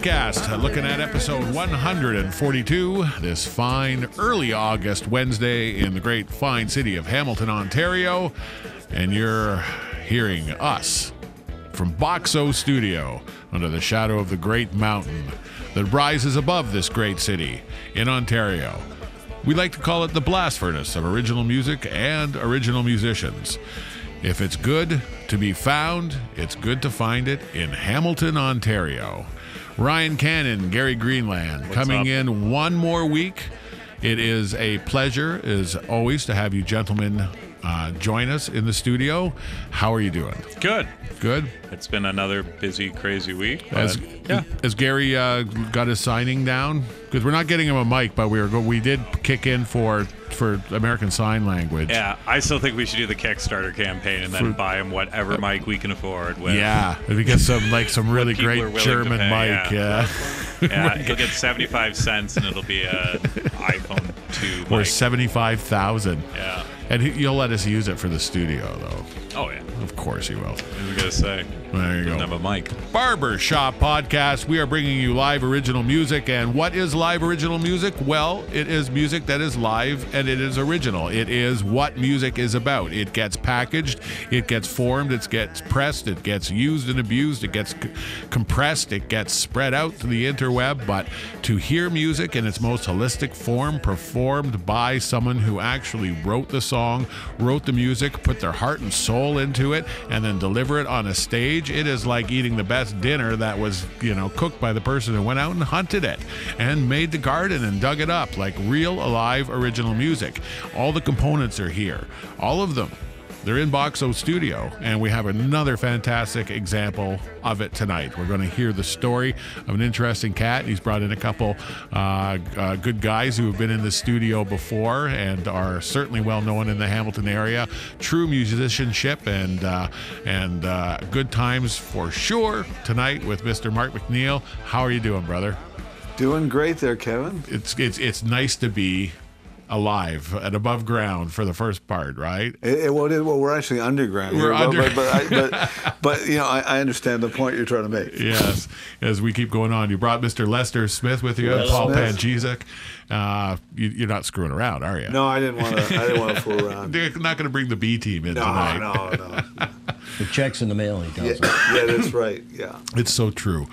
Podcast, looking at episode 142 this fine early August Wednesday in the great fine city of Hamilton, Ontario. And you're hearing us from Boxo Studio under the shadow of the great mountain that rises above this great city in Ontario. We like to call it the blast furnace of original music and original musicians. If it's good to be found, it's good to find it in Hamilton, Ontario. Ryan Cannon, Gary Greenland, coming up? in one more week. It is a pleasure, as always, to have you gentlemen uh, join us in the studio. How are you doing? Good. Good. It's been another busy, crazy week. As yeah, as Gary uh, got his signing down, because we're not getting him a mic, but we were go- we did kick in for for American Sign Language. yeah. I still think we should do the Kickstarter campaign and then For- buy him whatever mic we can afford. With. Yeah, if we get some like some really great German pay, mic, yeah. yeah, yeah. He'll get seventy-five cents, and it'll be a iPhone two or seventy five thousand. Yeah. And he, you'll let us use it for the studio, though. Oh yeah. Of course, you will. I was gonna say. There you Doesn't go. have a mic. Barber Shop Podcast. We are bringing you live original music. And what is live original music? Well, it is music that is live and it is original. It is what music is about. It gets packaged, it gets formed, it gets pressed, it gets used and abused, it gets c- compressed, it gets spread out to the interweb. But to hear music in its most holistic form, performed by someone who actually wrote the song, wrote the music, put their heart and soul into it, and then deliver it on a stage, it is like eating the best dinner that was, you know, cooked by the person who went out and hunted it and made the garden and dug it up like real, alive, original music. All the components are here, all of them. They're in Boxo Studio, and we have another fantastic example of it tonight. We're going to hear the story of an interesting cat. He's brought in a couple uh, uh, good guys who have been in the studio before and are certainly well known in the Hamilton area. True musicianship and uh, and uh, good times for sure tonight with Mr. Mark McNeil. How are you doing, brother? Doing great there, Kevin. It's it's it's nice to be alive and above ground for the first part, right? It, it, well, it- well, we're actually underground. We're here, under- but, but, I, but, but you know, I, I understand the point you're trying to make. yes, as we keep going on. You brought Mr. Lester Smith with you, and Yes. Paul Smith. Panchezak. Uh, you, you're not screwing around, are you? No, I didn't want to. I didn't want to fool around. They're not going to bring the B team in No, tonight. no, no. no. The check's in the mail, he Yeah, tells me. yeah, that's right. Yeah. It's so true.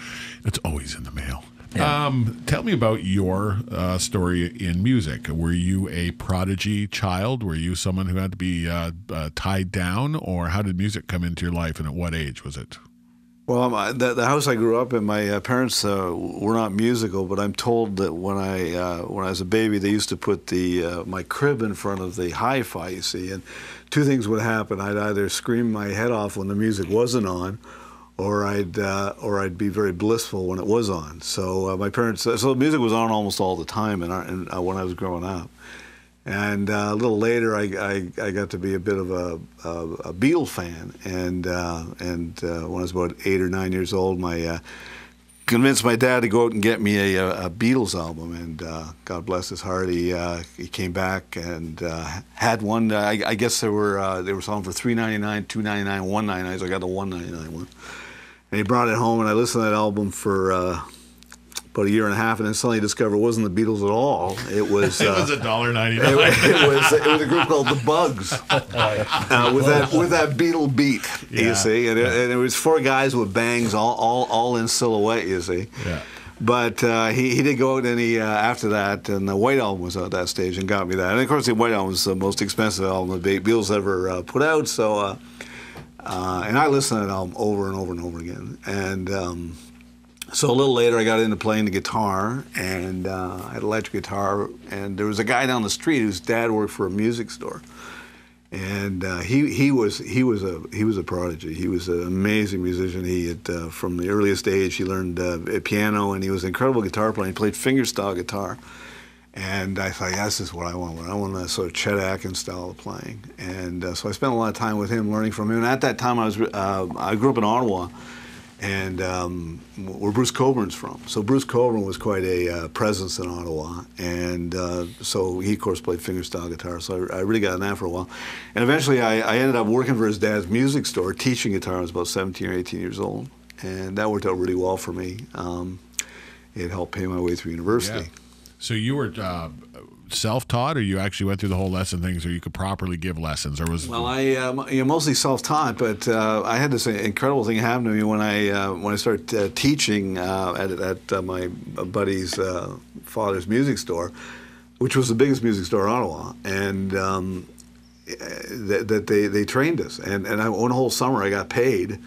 It's always in the mail. Um, tell me about your uh, story in music. Were you a prodigy child? Were you someone who had to be uh, uh, tied down, or how did music come into your life, and at what age was it? Well, um, the, the house I grew up in, my uh, parents uh, were not musical, but I'm told that when I uh, when I was a baby, they used to put the uh, my crib in front of the hi-fi. You see, and two things would happen: I'd either scream my head off when the music wasn't on, or I'd uh, or I'd be very blissful when it was on. So uh, my parents, so music was on almost all the time, in, uh, when I was growing up. And uh, a little later, I, I, I got to be a bit of a, a, a Beatle fan. And uh, and uh, when I was about eight or nine years old, my uh, convinced my dad to go out and get me a, a Beatles album. And uh, God bless his heart, he uh, he came back and uh, had one. I, I guess there were uh, they were selling for three ninety nine, two ninety nine, one ninety nine. So I got the one ninety nine one. And he brought it home, and I listened to that album for. Uh, about a year and a half, and then suddenly discovered it wasn't the Beatles at all. It was. It uh, was a dollar ninety it, was, it was it was a group called the Bugs uh, with that with that Beatle beat. Yeah. You see, and it, and it was four guys with bangs, all all, all in silhouette. You see. Yeah. But uh, he, he did go out and he uh, after that, and the White Album was at that stage and got me that. And of course, the White Album was the most expensive album the Beatles ever uh, put out. So, uh, and I listened to that album over and over and over again. And um, so a little later, I got into playing the guitar, and uh, I had electric guitar. And there was a guy down the street whose dad worked for a music store, and uh, he he was he was a he was a prodigy. He was an amazing musician. He had uh, from the earliest age he learned uh, piano, and he was an incredible guitar player. He played fingerstyle guitar. And I thought, yeah, this is what I want. I want a sort of Chet Atkins style of playing. And uh, so I spent a lot of time with him, learning from him. And at that time, I was uh, I grew up in Ottawa, and um, where Bruce Cockburn's from. So Bruce Coburn was quite a uh, presence in Ottawa, and uh, so he of course played fingerstyle guitar. So I, I really got in that for a while, and eventually I, I ended up working for his dad's music store, teaching guitar. I was about 17 or 18 years old, and that worked out really well for me. Um, it helped pay my way through university. Yeah. So you were uh, self-taught, or you actually went through the whole lesson things, or you could properly give lessons, or was Well, I um, you know, mostly self-taught, but uh, I had this incredible thing happen to me when I uh, when I started uh, teaching uh, at at uh, my buddy's uh, father's music store, which was the biggest music store in Ottawa, and um, that, that they, they trained us, and and I, one whole summer I got paid.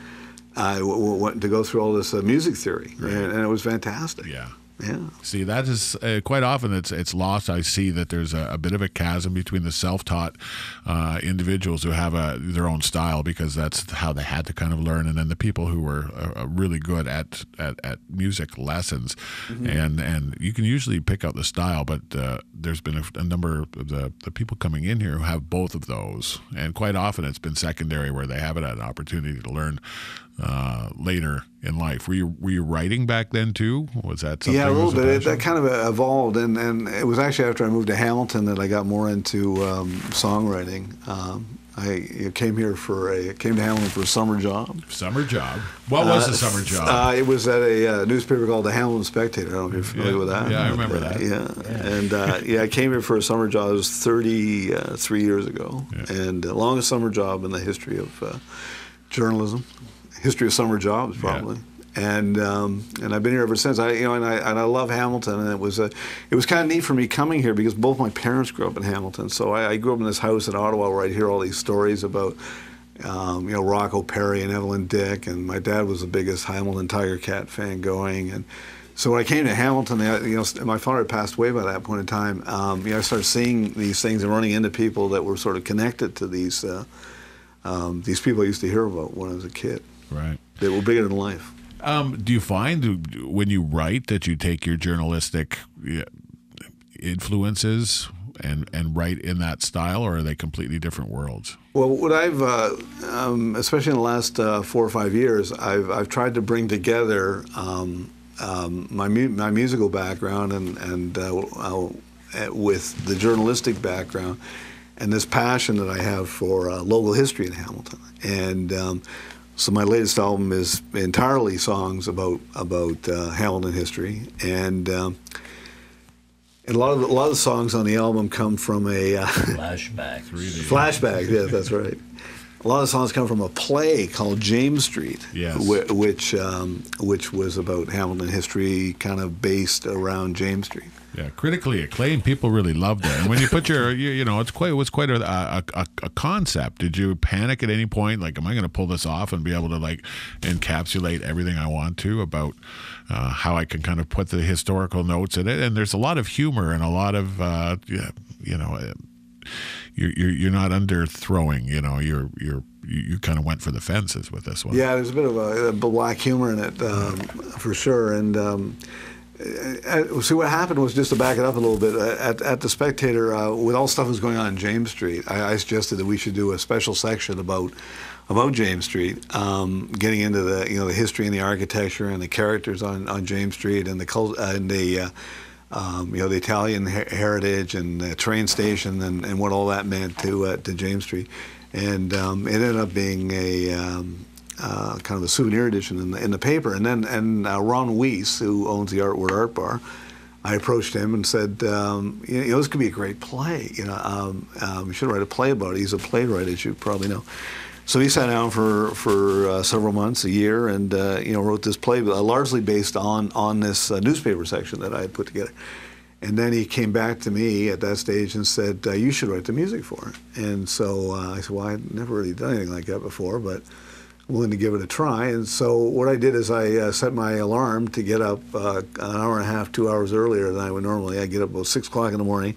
I w- w- went to go through all this uh, music theory, and, and it was fantastic. yeah. Yeah. See, that is uh, quite often it's it's lost. I see that there's a, a bit of a chasm between the self-taught uh, individuals who have a, their own style because that's how they had to kind of learn, and then the people who were uh, really good at, at, at music lessons, and and you can usually pick out the style, but uh, there's been a, a number of the, the people coming in here who have both of those, and quite often it's been secondary where they haven't had an opportunity to learn uh, later in life. Were you were you writing back then too? Was that something? Yeah, a little bit. It, that kind of evolved, and, and it was actually after I moved to Hamilton that I got more into um, songwriting. Um, I came here for a came to Hamilton for a summer job. Summer job. What was Uh, the summer job? Uh, it was at a uh, newspaper called the Hamilton Spectator. I don't know if you're familiar Yeah. with that. Yeah, I remember Uh, that. Yeah, and uh, yeah, I came here for a summer job. It was 33 years ago, Yeah. and uh, longest summer job in the history of uh, journalism, history of summer jobs probably. And um, and I've been here ever since. I you know and I and I love Hamilton, and it was a it was kind of neat for me coming here because both my parents grew up in Hamilton. So I, I grew up in this house in Ottawa where I'd hear all these stories about um, you know, Rocco Perri and Evelyn Dick, and my dad was the biggest Hamilton Tiger Cat fan going. And so when I came to Hamilton, you know, my father had passed away by that point in time. Um, you know, I started seeing these things and running into people that were sort of connected to these uh, um, these people I used to hear about when I was a kid. Right. They were bigger than life. Um, do you find when you write that you take your journalistic influences and and write in that style, or are they completely different worlds? Well, what I've, uh, um, especially in the last uh, four or five years, I've, I've tried to bring together um, um, my mu- my musical background and and uh, uh, with the journalistic background and this passion that I have for uh, local history in Hamilton. And um, so my latest album is entirely songs about about uh, Hamilton history and. Um, and a lot of the, a lot of the songs on the album come from a uh, Flashback. Flashback, yeah, that's right. A lot of songs come from a play called James Street, Yes. whi- which um, which was about Hamilton history, kind of based around James Street. Yeah, critically acclaimed. People really loved it. And when you put your, you, you know, it's quite, it was quite a, a, a, concept. Did you panic at any point? Like, am I going to pull this off and be able to like encapsulate everything I want to about uh, how I can kind of put the historical notes in it? And there's a lot of humor and a lot of, uh, you know, uh, you're, you're you're not underthrowing. You know, you're you're you, you kind of went for the fences with this one. Yeah, there's a bit of a, a black humor in it, um, for sure. And um, uh, see, what happened was just to back it up a little bit. uh, At, at the Spectator, uh, with all stuff that was going on in James Street, I, I suggested that we should do a special section about about James Street, um, getting into the you know the history and the architecture and the characters on, on James Street and the cult, uh, and the uh, um, you know the Italian her- heritage and the train station and, and what all that meant to uh, to James Street, and um, it ended up being a um, uh, kind of a souvenir edition in the, in the paper. And then and uh, Ron Weiss, who owns the Artword Art Bar, I approached him and said, um, you know, this could be a great play. You know, um, um, you should write a play about it. He's a playwright, as you probably know. So he sat down for for uh, several months, a year, and uh, you know wrote this play, uh, largely based on on this uh, newspaper section that I had put together. And then he came back to me at that stage and said, uh, "You should write the music for it." And so uh, I said, "Well, I'd never really done anything like that before, but willing to give it a try." And so what I did is I uh, set my alarm to get up uh, an hour and a half, two hours earlier than I would normally. I get up about six o'clock in the morning.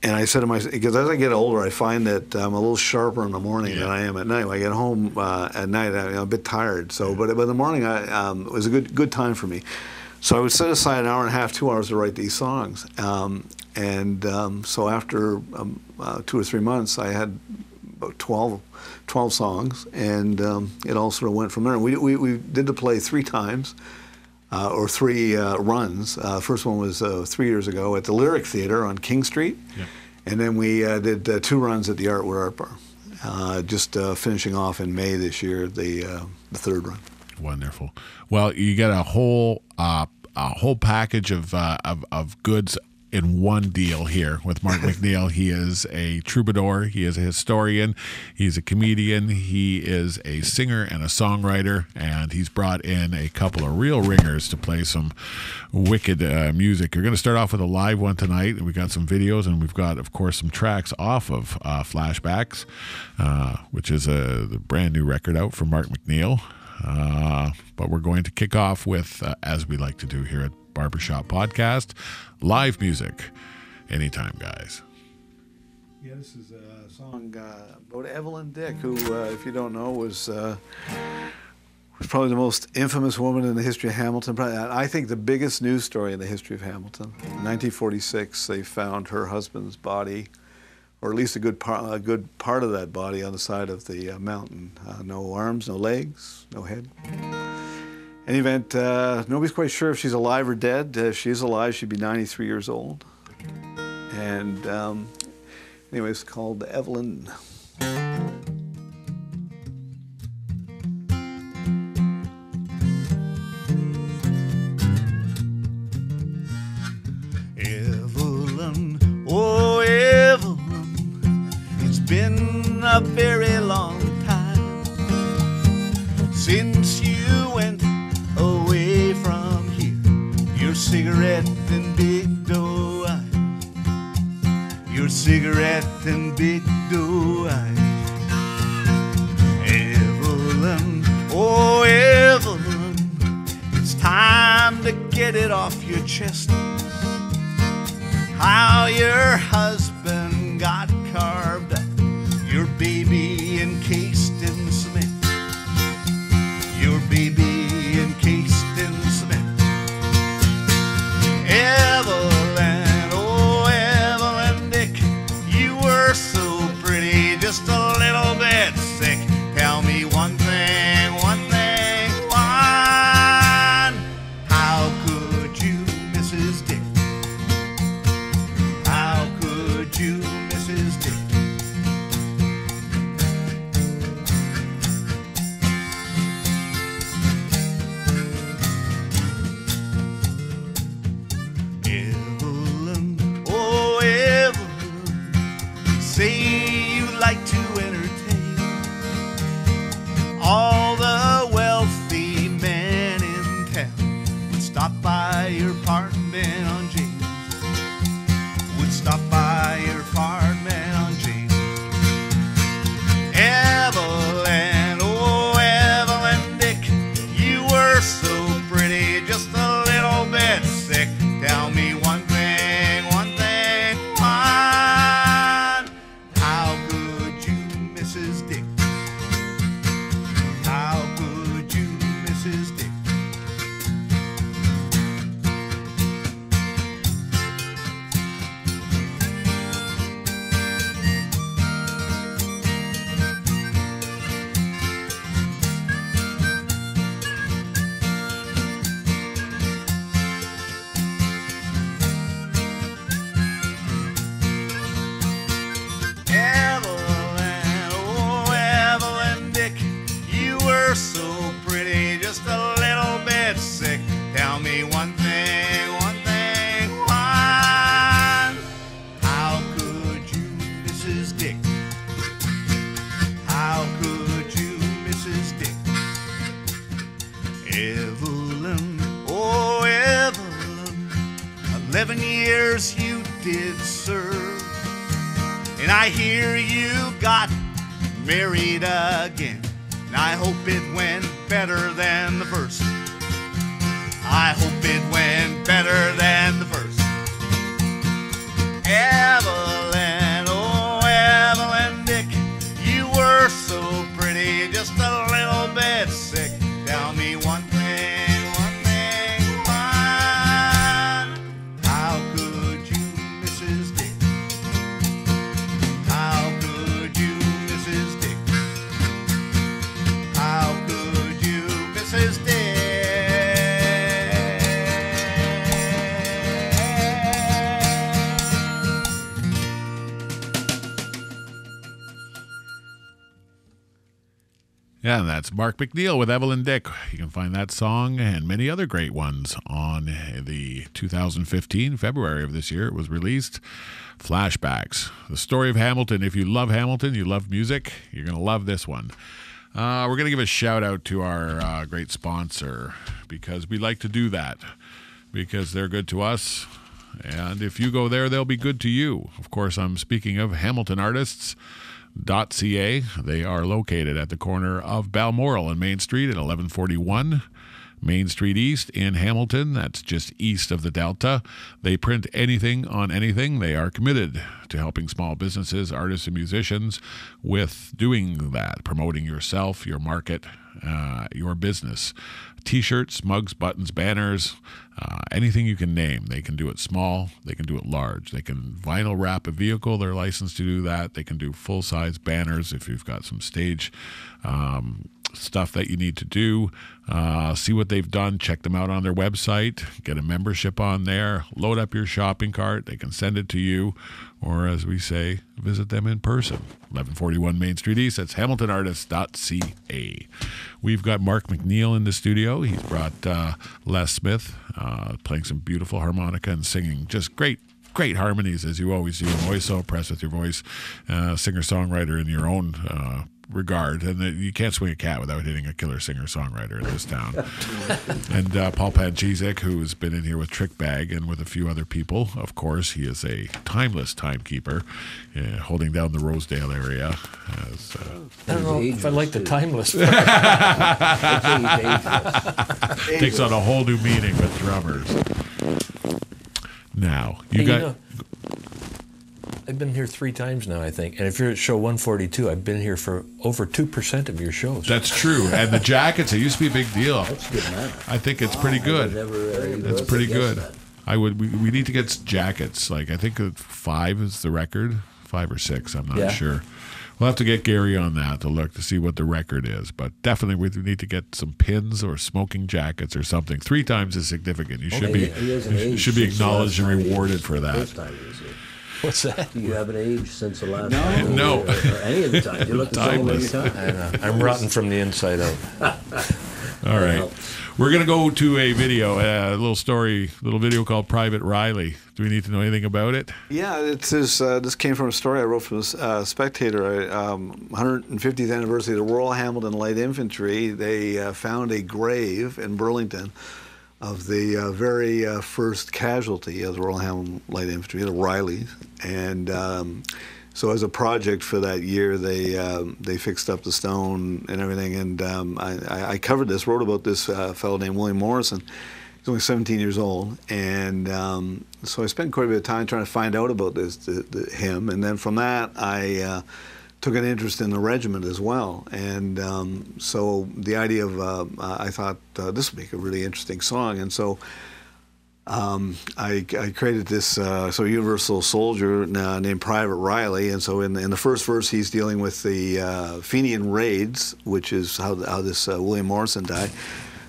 And I said to myself, because as I get older, I find that I'm a little sharper in the morning than I am at night. When I get home uh, at night, I, I'm a bit tired. So, but, but in the morning, I, um, it was a good good time for me. So I would set aside an hour and a half, two hours to write these songs. Um, and um, so after um, uh, two or three months, I had about 12, 12 songs, and um, it all sort of went from there. We, we, we did the play three times uh, or three uh, runs. Uh, first one was uh, three years ago at the Lyric Theater on King Street, Yeah. and then we uh, did uh, two runs at the Artword Art Bar. Uh, just uh, finishing off in May this year, the uh, the third run. Wonderful. Well, you get a whole uh, a whole package of, uh, of of goods in one deal here with Mark McNeil. He is a troubadour. He is a historian. He's a comedian. He is a singer and a songwriter. And he's brought in a couple of real ringers to play some wicked uh, music. You're going to start off with a live one tonight. We got some videos and we've got, of course, some tracks off of uh, Flashbacks, uh, which is a the brand new record out from Mark McNeil. Uh, but we're going to kick off with, uh, as we like to do here at Barbershop Podcast, live music. Anytime, guys. Yeah, this is a song uh, about Evelyn Dick, who, uh, if you don't know, was uh, was probably the most infamous woman in the history of Hamilton. Probably, I think the biggest news story in the history of Hamilton. In 1946, they found her husband's body, or at least a good part, a good part of that body on the side of the uh, mountain. Uh, no arms, no legs, no head. In any event, uh, nobody's quite sure if she's alive or dead. Uh, if she is alive, she'd be 93 years old. And um, anyway, it's called. Evelyn, Mark McNeil with Evelyn Dick. You can find that song and many other great ones on the 2015 February of this year. It was released. Flashbacks, the story of Hamilton. If you love Hamilton, you love music, you're going to love this one. Uh, we're going to give a shout out to our uh, great sponsor because we like to do that because they're good to us. And if you go there, they'll be good to you. Of course, I'm speaking of Hamilton Artists. .ca. They are located at the corner of Balmoral and Main Street at 1141 Main Street East in Hamilton. That's just east of the Delta. They print anything on anything. They are committed to helping small businesses, artists, and musicians with doing that, promoting yourself, your market, uh, your business. T shirts, mugs, buttons, banners, uh, anything you can name. They can do it small, they can do it large. They can vinyl wrap a vehicle, they're licensed to do that. They can do full size banners if you've got some stage. Um, stuff that you need to do. Uh, see what they've done. Check them out on their website. Get a membership on there. Load up your shopping cart. They can send it to you. Or, as we say, visit them in person. 1141 Main Street East. That's hamiltonartists.ca. We've got Mark McNeil in the studio. He's brought uh, Les Smith uh, playing some beautiful harmonica and singing just great great harmonies as you always do. I'm always so impressed with your voice, uh, singer songwriter in your own uh, regard, and you can't swing a cat without hitting a killer singer songwriter in this town. and uh, Paul Panchezak, who has been in here with Trick Bag and with a few other people, of course, he is a timeless timekeeper, uh, holding down the Rosedale area. As, uh, I don't know if I like the timeless. takes on a whole new meaning with drummers. Now you Hey, got. know, I've been here three times now, I think. And if you're at show 142, I've been here for over 2% of your shows. that's true, and the jackets. It used to be a big deal. That's good man. I think it's pretty good. would never, uh, even It's pretty good. that. I would. We, we need to get jackets. Like I think uh, five is the record, five or six. I'm not Yeah. sure. We'll have to get Gary on that to look to see what the record is. But definitely, we need to get some pins or smoking jackets or something. Three times is significant. You should He- be he should be since the acknowledged and last time he rewarded was- for the that. First time he was here. What's that? Do you have an age since the last No. time? No. Or, or any of the time? You look the same every time. I know. I'm rotten from the inside out. All right, we're gonna go to a video, a little story, little video called Private Riley. Do we need to know anything about it? Yeah, it's this. Uh, this came from a story I wrote from the uh, Spectator. Um, 150th anniversary of the Royal Hamilton Light Infantry. They uh, found a grave in Burlington of the uh, very uh, first casualty of the Royal Hamilton Light Infantry, the Rileys, and. Um, so as a project for that year, they um, they fixed up the stone and everything, and um, I, I- I covered this, wrote about this uh, fellow named William Morrison. He's only 17 years old, and um, so I spent quite a bit of time trying to find out about this, the, the, him, and then from that I uh, took an interest in the regiment as well, and um, so the idea of uh, I thought uh, this would make a really interesting song, and so um, I, I created this uh, so universal soldier uh, named Private Riley, and so in, in the first verse he's dealing with the uh, Fenian raids, which is how, how this uh, William Morrison died.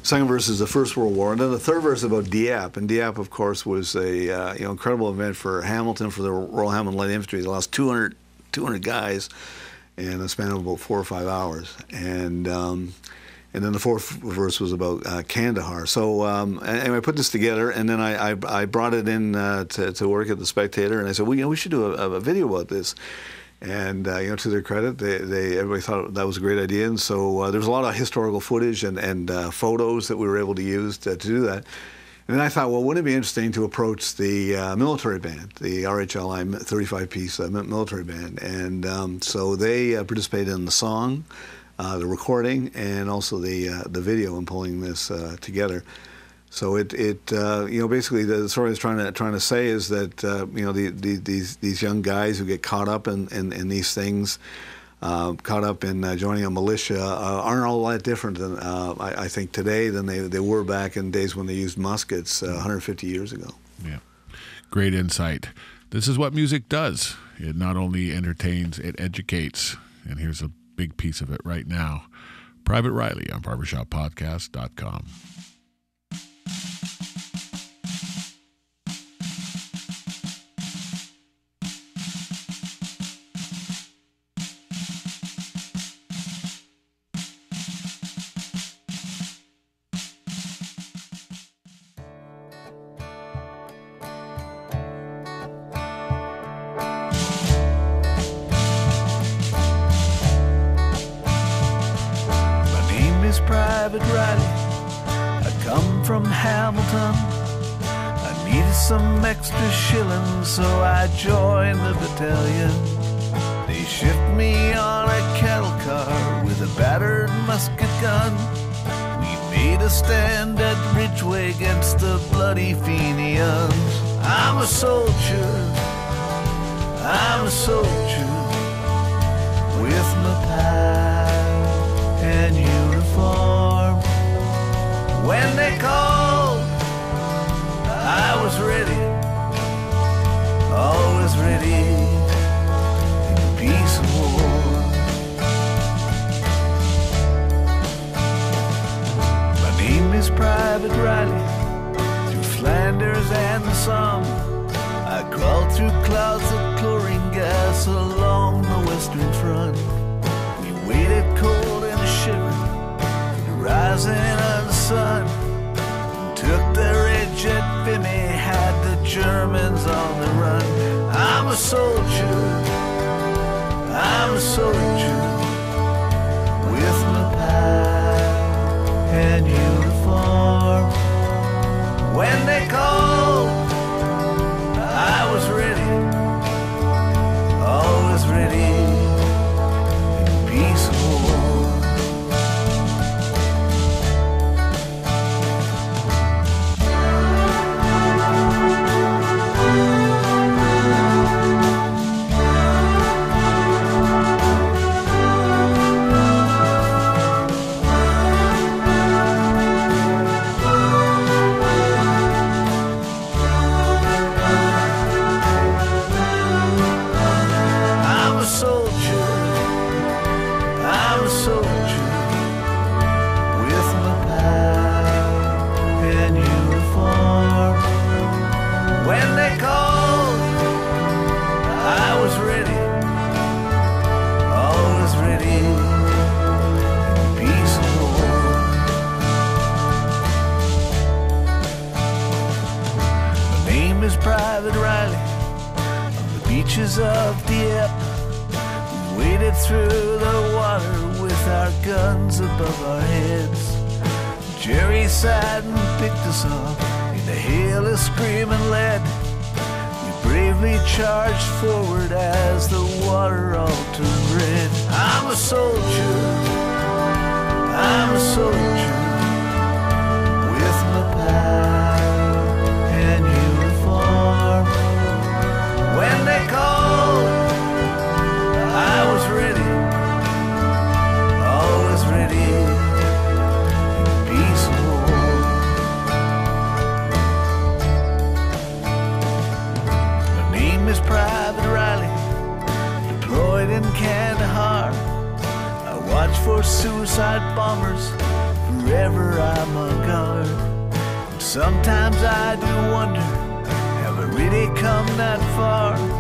Second verse is the First World War, and then the third verse is about Dieppe, and Dieppe, of course, was a uh, you know incredible event for Hamilton for the Royal Hamilton Light Infantry. They lost 200, 200 guys in a span of about four or five hours, and um, and then the fourth verse was about uh, Kandahar. So um, anyway, I put this together, and then I, I, I brought it in uh, to, to work at the Spectator, and I said, well, you know, we should do a, a video about this. And uh, you know, to their credit, they, they everybody thought that was a great idea, and so uh, there was a lot of historical footage and and uh, photos that we were able to use to, to do that. And then I thought, well, wouldn't it be interesting to approach the uh, military band, the RHLI 35-piece uh, military band? And um, so they uh, participated in the song, uh, the recording, and also the uh, the video in pulling this uh, together. So it it you know basically the story is trying to trying to say is that you know the, the, these these young guys who get caught up in in, in these things. Uh, caught up in uh, joining a militia uh, aren't all that different than uh, I, I think today than they, they were back in days when they used muskets uh, 150 years ago. Yeah. Great insight. This is what music does. It not only entertains, it educates. And here's a big piece of it right now. Private Riley on barbershoppodcast.com. some extra shillings, so I joined the battalion. They shipped me on a cattle car with a battered musket gun. We made a stand at Ridgeway against the bloody Fenians. I'm a soldier. I'm a soldier with my pie and uniform. When they called, I was ready, always ready in peace of war. My name is Private Riley, through Flanders and the Somme. I crawled through clouds of chlorine gas along the western front. We waited cold and shivering, rising of the sun. Germans on the run. I'm a soldier, beaches of Dieppe. Waded through the water with our guns above our heads. Jerry sighed and picked us up in the hail of screaming lead. We bravely charged forward as the water all turned red. I'm a soldier. I'm a soldier they called, I was ready, always ready. My name is Private Riley, deployed in Kandahar. I watch for suicide bombers, forever I'm on guard. Sometimes I do wonder, have I really come that far?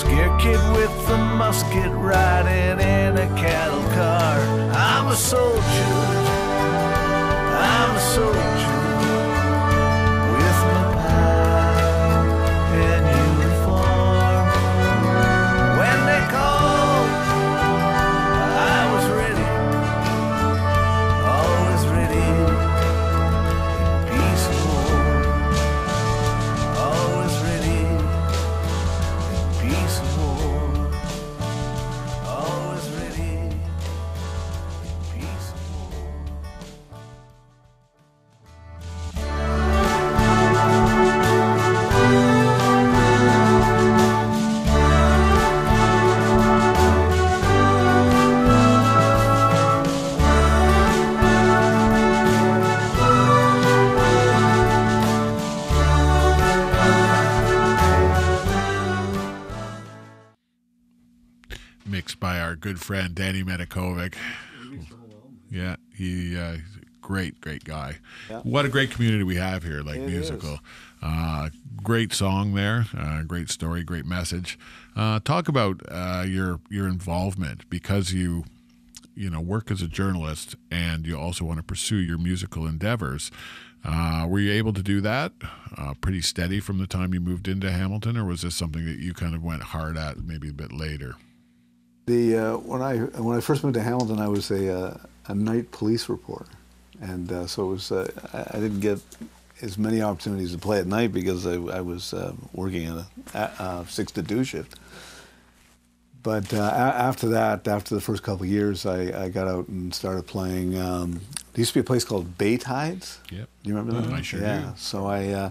Scare kid with a musket riding in a cattle car. I'm a soldier, I'm a soldier. Friend Danny Medakovic. Yeah, he uh, he's a great, great guy. What a great community we have here, like It musical. Uh, great song there, uh, great story, great message. Uh, talk about uh, your your involvement because you you know work as a journalist and you also want to pursue your musical endeavors. Uh, were you able to do that uh, pretty steady from the time you moved into Hamilton, or was this something that you kind of went hard at maybe a bit later? The uh, when I when I first moved to Hamilton, I was a uh, a night police reporter, and uh, so it was. Uh, I, didn't get as many opportunities to play at night because I, I was uh, working in a, six to two shift. But uh, a- after that, after the first couple of years, I, I got out and started playing. Um, there used to be a place called Bay Tides. Yep. You remember that? I sure yeah. do. So I, uh,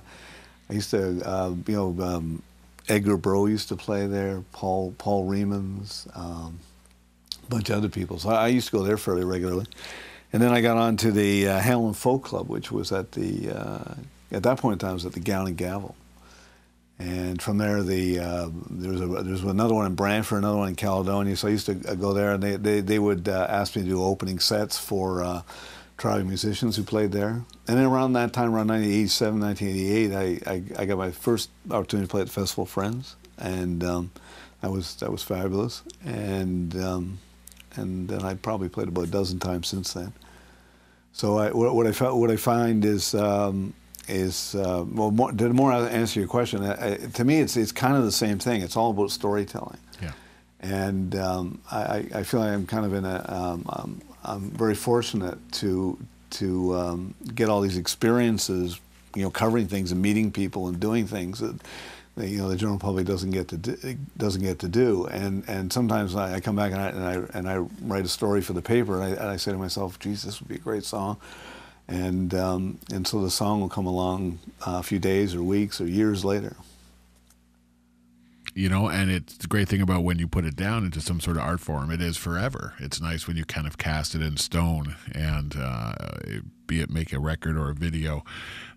I used to, uh, you know, um, Edgar Breau used to play there. Paul Paul Remans, um, a bunch of other people. So I, I used to go there fairly regularly. And then I got on to the uh, Hamlin Folk Club, which was at the uh, at that point in time was at the Gown and Gavel. And from there, the uh, there was a, there was another one in Brantford, another one in Caledonia. So I used to uh, go there, and they they, they would uh, ask me to do opening sets for uh, traveling musicians who played there. And then around that time, around 1987, 1988, I, I, I got my first opportunity to play at the Festival of Friends, and um, that was that was fabulous. And um, and then I probably played about a dozen times since then. So I, what, what I what I find is um, is uh, well, more, the more I answer your question, I, to me, it's it's kind of the same thing. It's all about storytelling, Yeah. and um, I, I I feel like I'm kind of in a um, um, I'm very fortunate to to um, get all these experiences, you know, covering things and meeting people and doing things that. that, You know the general public doesn't get to do, doesn't get to do, and and sometimes I, I come back and I, and I and I write a story for the paper, and I, and I say to myself, "Geez, this would be a great song," and um, and so the song will come along uh, a few days or weeks or years later. You know and it's the great thing about when you put it down into some sort of art form it is forever. It's nice when you kind of cast it in stone and uh, be it make a record or a video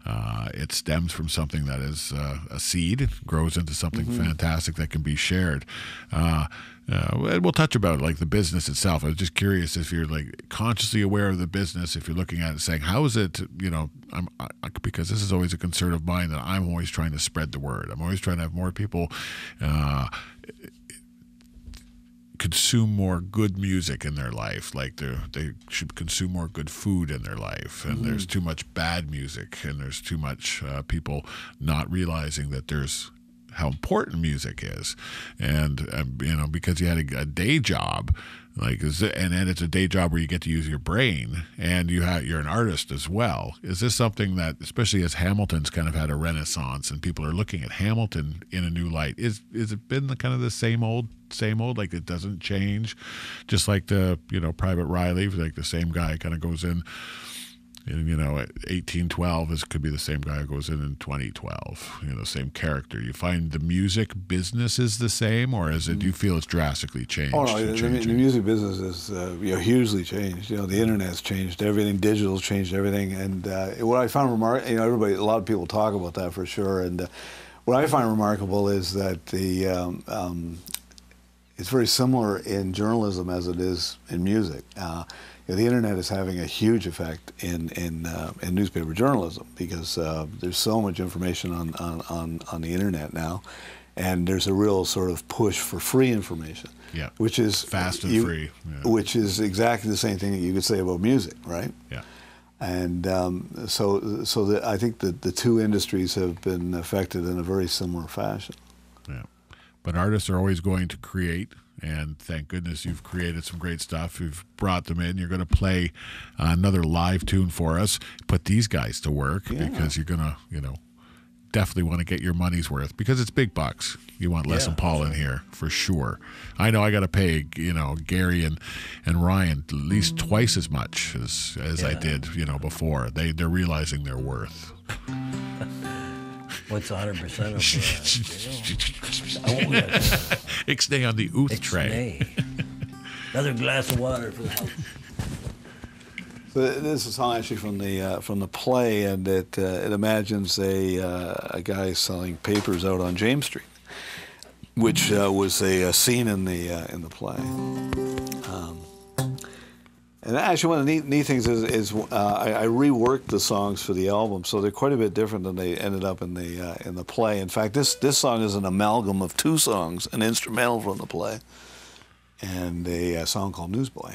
uh, it stems from something that is uh, a seed grows into something fantastic that can be shared uh, uh, and we'll touch about like the business itself. I was just curious if you're like consciously aware of the business, if you're looking at it saying, how is it, you know, I'm I, because this is always a concern of mine that I'm always trying to spread the word. I'm always trying to have more people uh, consume more good music in their life. Like they they should consume more good food in their life. And there's too much bad music, and there's too much uh, people not realizing that there's how important music is, and um, you know because you had a, a day job. Like is it, and it's a day job where you get to use your brain, and you have you're an artist as well. Is this something that, especially as Hamilton's kind of had a renaissance, and people are looking at Hamilton in a new light? Is is it been the kind of the same old same old like it doesn't change just like the you know private riley like the same guy kind of goes in and you know at 1812 is could be the same guy who goes in in 2012 you know same character you find the music business is the same or is it do you feel it's drastically changed Oh no, the, the, the music business is uh, you know, hugely changed. You know, the internet's changed everything. Digital's changed everything. And uh, what I found remarkable, you know, everybody, a lot of people talk about that for sure. And uh, what I find remarkable is that the um, um, it's very similar in journalism as it is in music. You know, the internet is having a huge effect in in, uh, in newspaper journalism because uh, there's so much information on, on, on, on the internet now, and there's a real sort of push for free information. Yeah. which is Fast and free, yeah. Which is exactly the same thing that you could say about music, right? yeah And um, so, so the, I think that the two industries have been affected in a very similar fashion. Yeah. But artists are always going to create, and thank goodness you've created some great stuff. You've brought them in. You're going to play uh, another live tune for us. Put these guys to work because you're going to, you know, definitely want to get your money's worth because it's big bucks. You want Les Yeah, and Paul in here for sure. I know I got to pay, you know, Gary and, and Ryan at least twice as much as, as I did, you know, before. They, they're realizing their worth. What's 100% of uh, Oh, yes. Ixnay on the ooth tray. Ixnay. Another glass of water for the house. So this is a song actually from the uh, from the play, and it uh, it imagines a uh, a guy selling papers out on James Street, which uh, was a, uh scene in the uh, in the play. And actually, one of the neat, neat things is, is uh, I, I reworked the songs for the album, so they're quite a bit different than they ended up in the uh, in the play. In fact, this this song is an amalgam of two songs, an instrumental from the play, and a, uh song called Newsboy.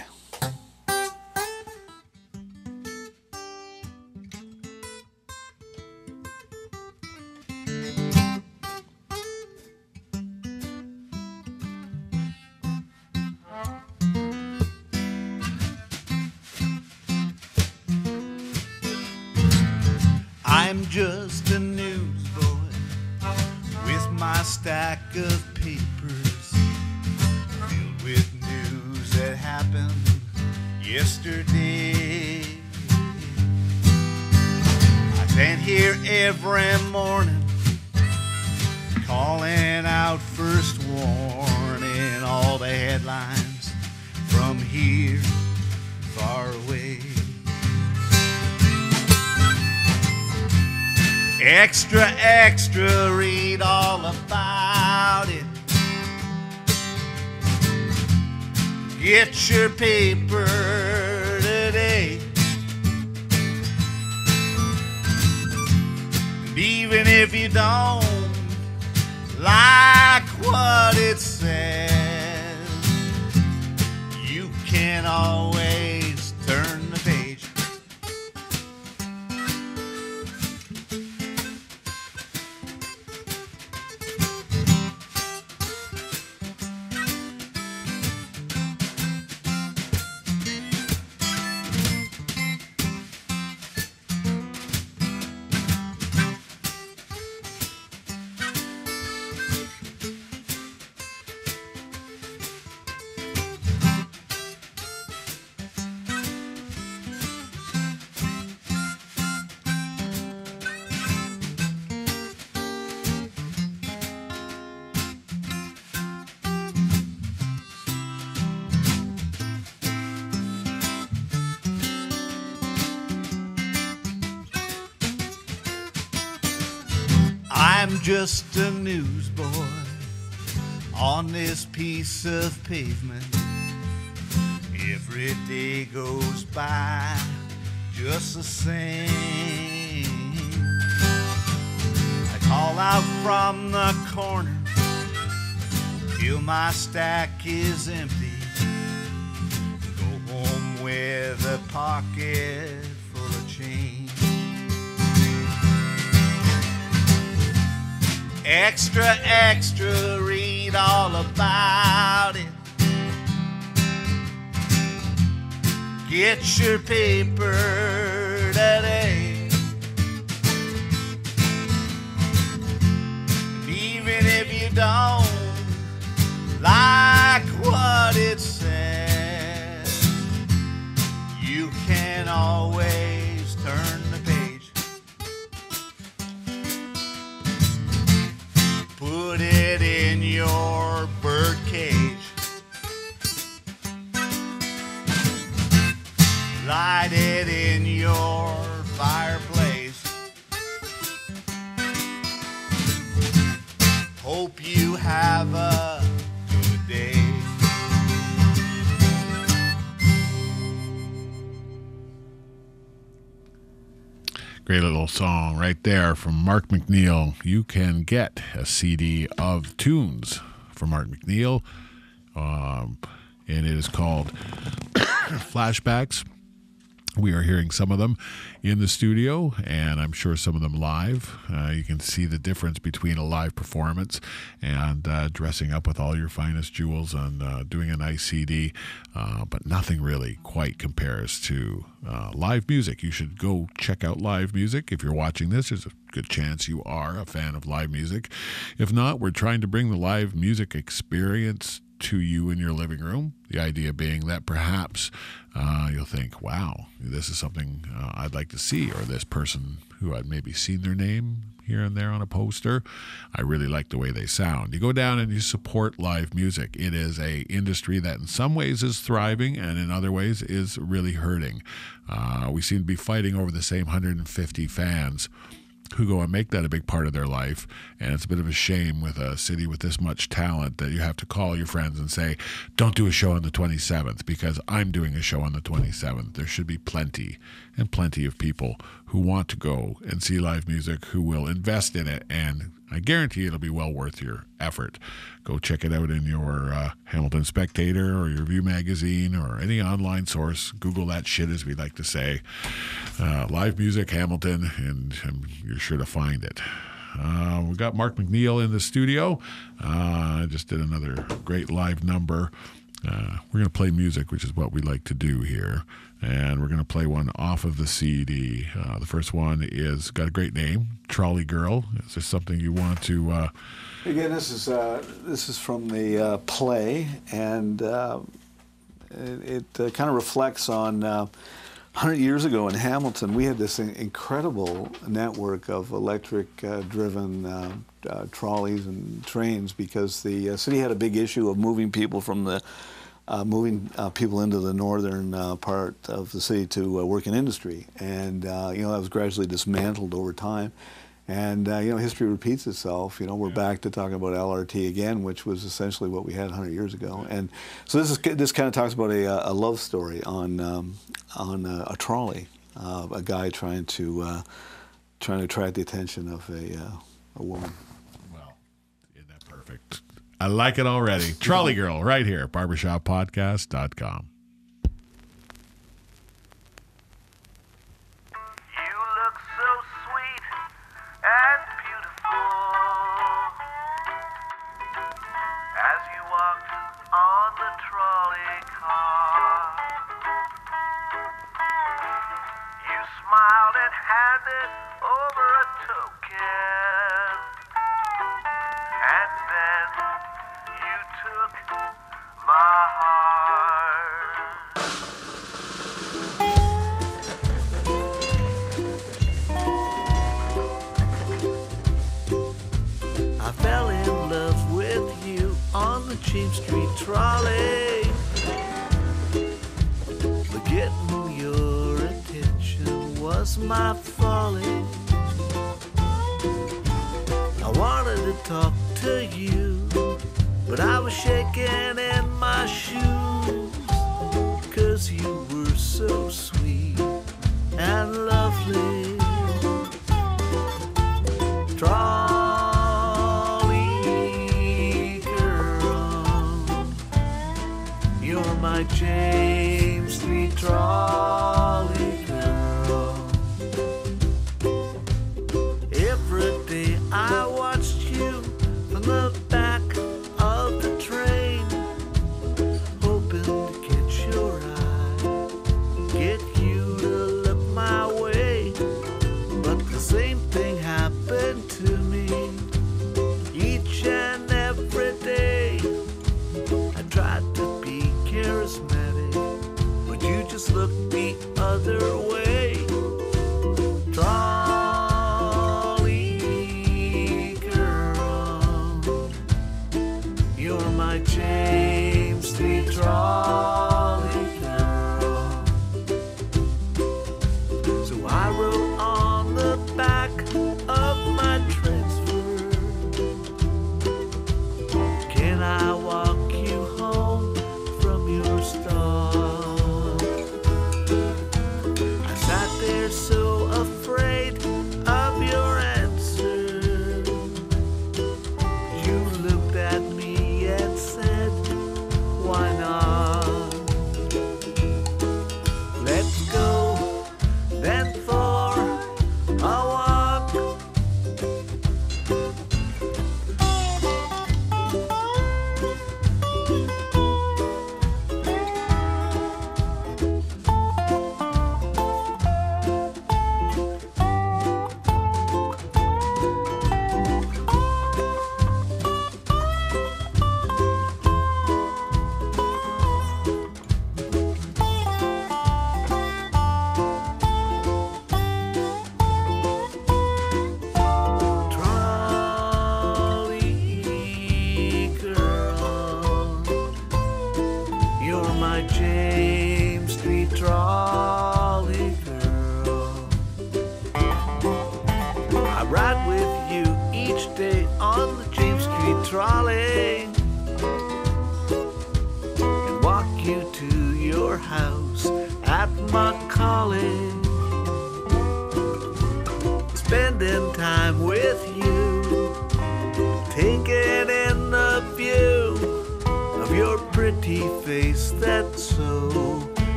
Just a newsboy on this piece of pavement. Every day goes by just the same. I call out from the corner till my stack is empty. Go home with a pocket Extra, extra, read all about it. Get your paper today. And even if you don't like what it says, you can always It in your bird cage. Light it in your Great little song right there from Mark McNeil. You can get a CD of tunes from Mark McNeil, um, and it is called Flashbacks. We are hearing some of them in the studio, and I'm sure some of them live. Uh, you can see the difference between a live performance and uh, dressing up with all your finest jewels and uh, doing a nice CD, uh, but nothing really quite compares to uh, live music. You should go check out live music. If you're watching this, there's a good chance you are a fan of live music. If not, we're trying to bring the live music experience to you in your living room. The idea being that perhaps uh, you'll think, wow, this is something uh, I'd like to see, or this person who I'd maybe seen their name here and there on a poster. I really like the way they sound. You go down and you support live music. It is a industry that in some ways is thriving and in other ways is really hurting. Uh, we seem to be fighting over the same 150 fans who go and make that a big part of their life. And it's a bit of a shame with a city with this much talent that you have to call your friends and say, don't do a show on the 27th because I'm doing a show on the 27th. There should be plenty and plenty of people who want to go and see live music, who will invest in it. And I guarantee it'll be well worth your effort. Go check it out in your uh, Hamilton Spectator or your View magazine or any online source. Google that shit, as we like to say. Uh, live music, Hamilton, and, you're sure to find it. Uh, we got Mark McNeil in the studio. Uh, just did another great live number Uh, we're going to play music, which is what we like to do here. And we're going to play one off of the CD. Uh, the first one is got a great name, Trolley Girl. Is there something you want to? Uh, Again, this is uh, this is from the uh, play, and uh, it, it uh, kind of reflects on. Uh, 100 years ago in Hamilton, we had this incredible network of electric-driven uh, uh, trolleys and trains because the city had a big issue of moving people from the uh, moving uh, people into the northern uh, part of the city to uh, work in industry, and uh, you know that was gradually dismantled over time. And uh, you know, history repeats itself. You know, we're back to talking about LRT again, which was essentially what we had 100 years ago. And so this is this kind of talks about a, a love story on um, on a, a trolley, uh, a guy trying to uh, trying to attract the attention of a uh, a woman. I like it already. Trolley Girl, right here, barbershoppodcast.com.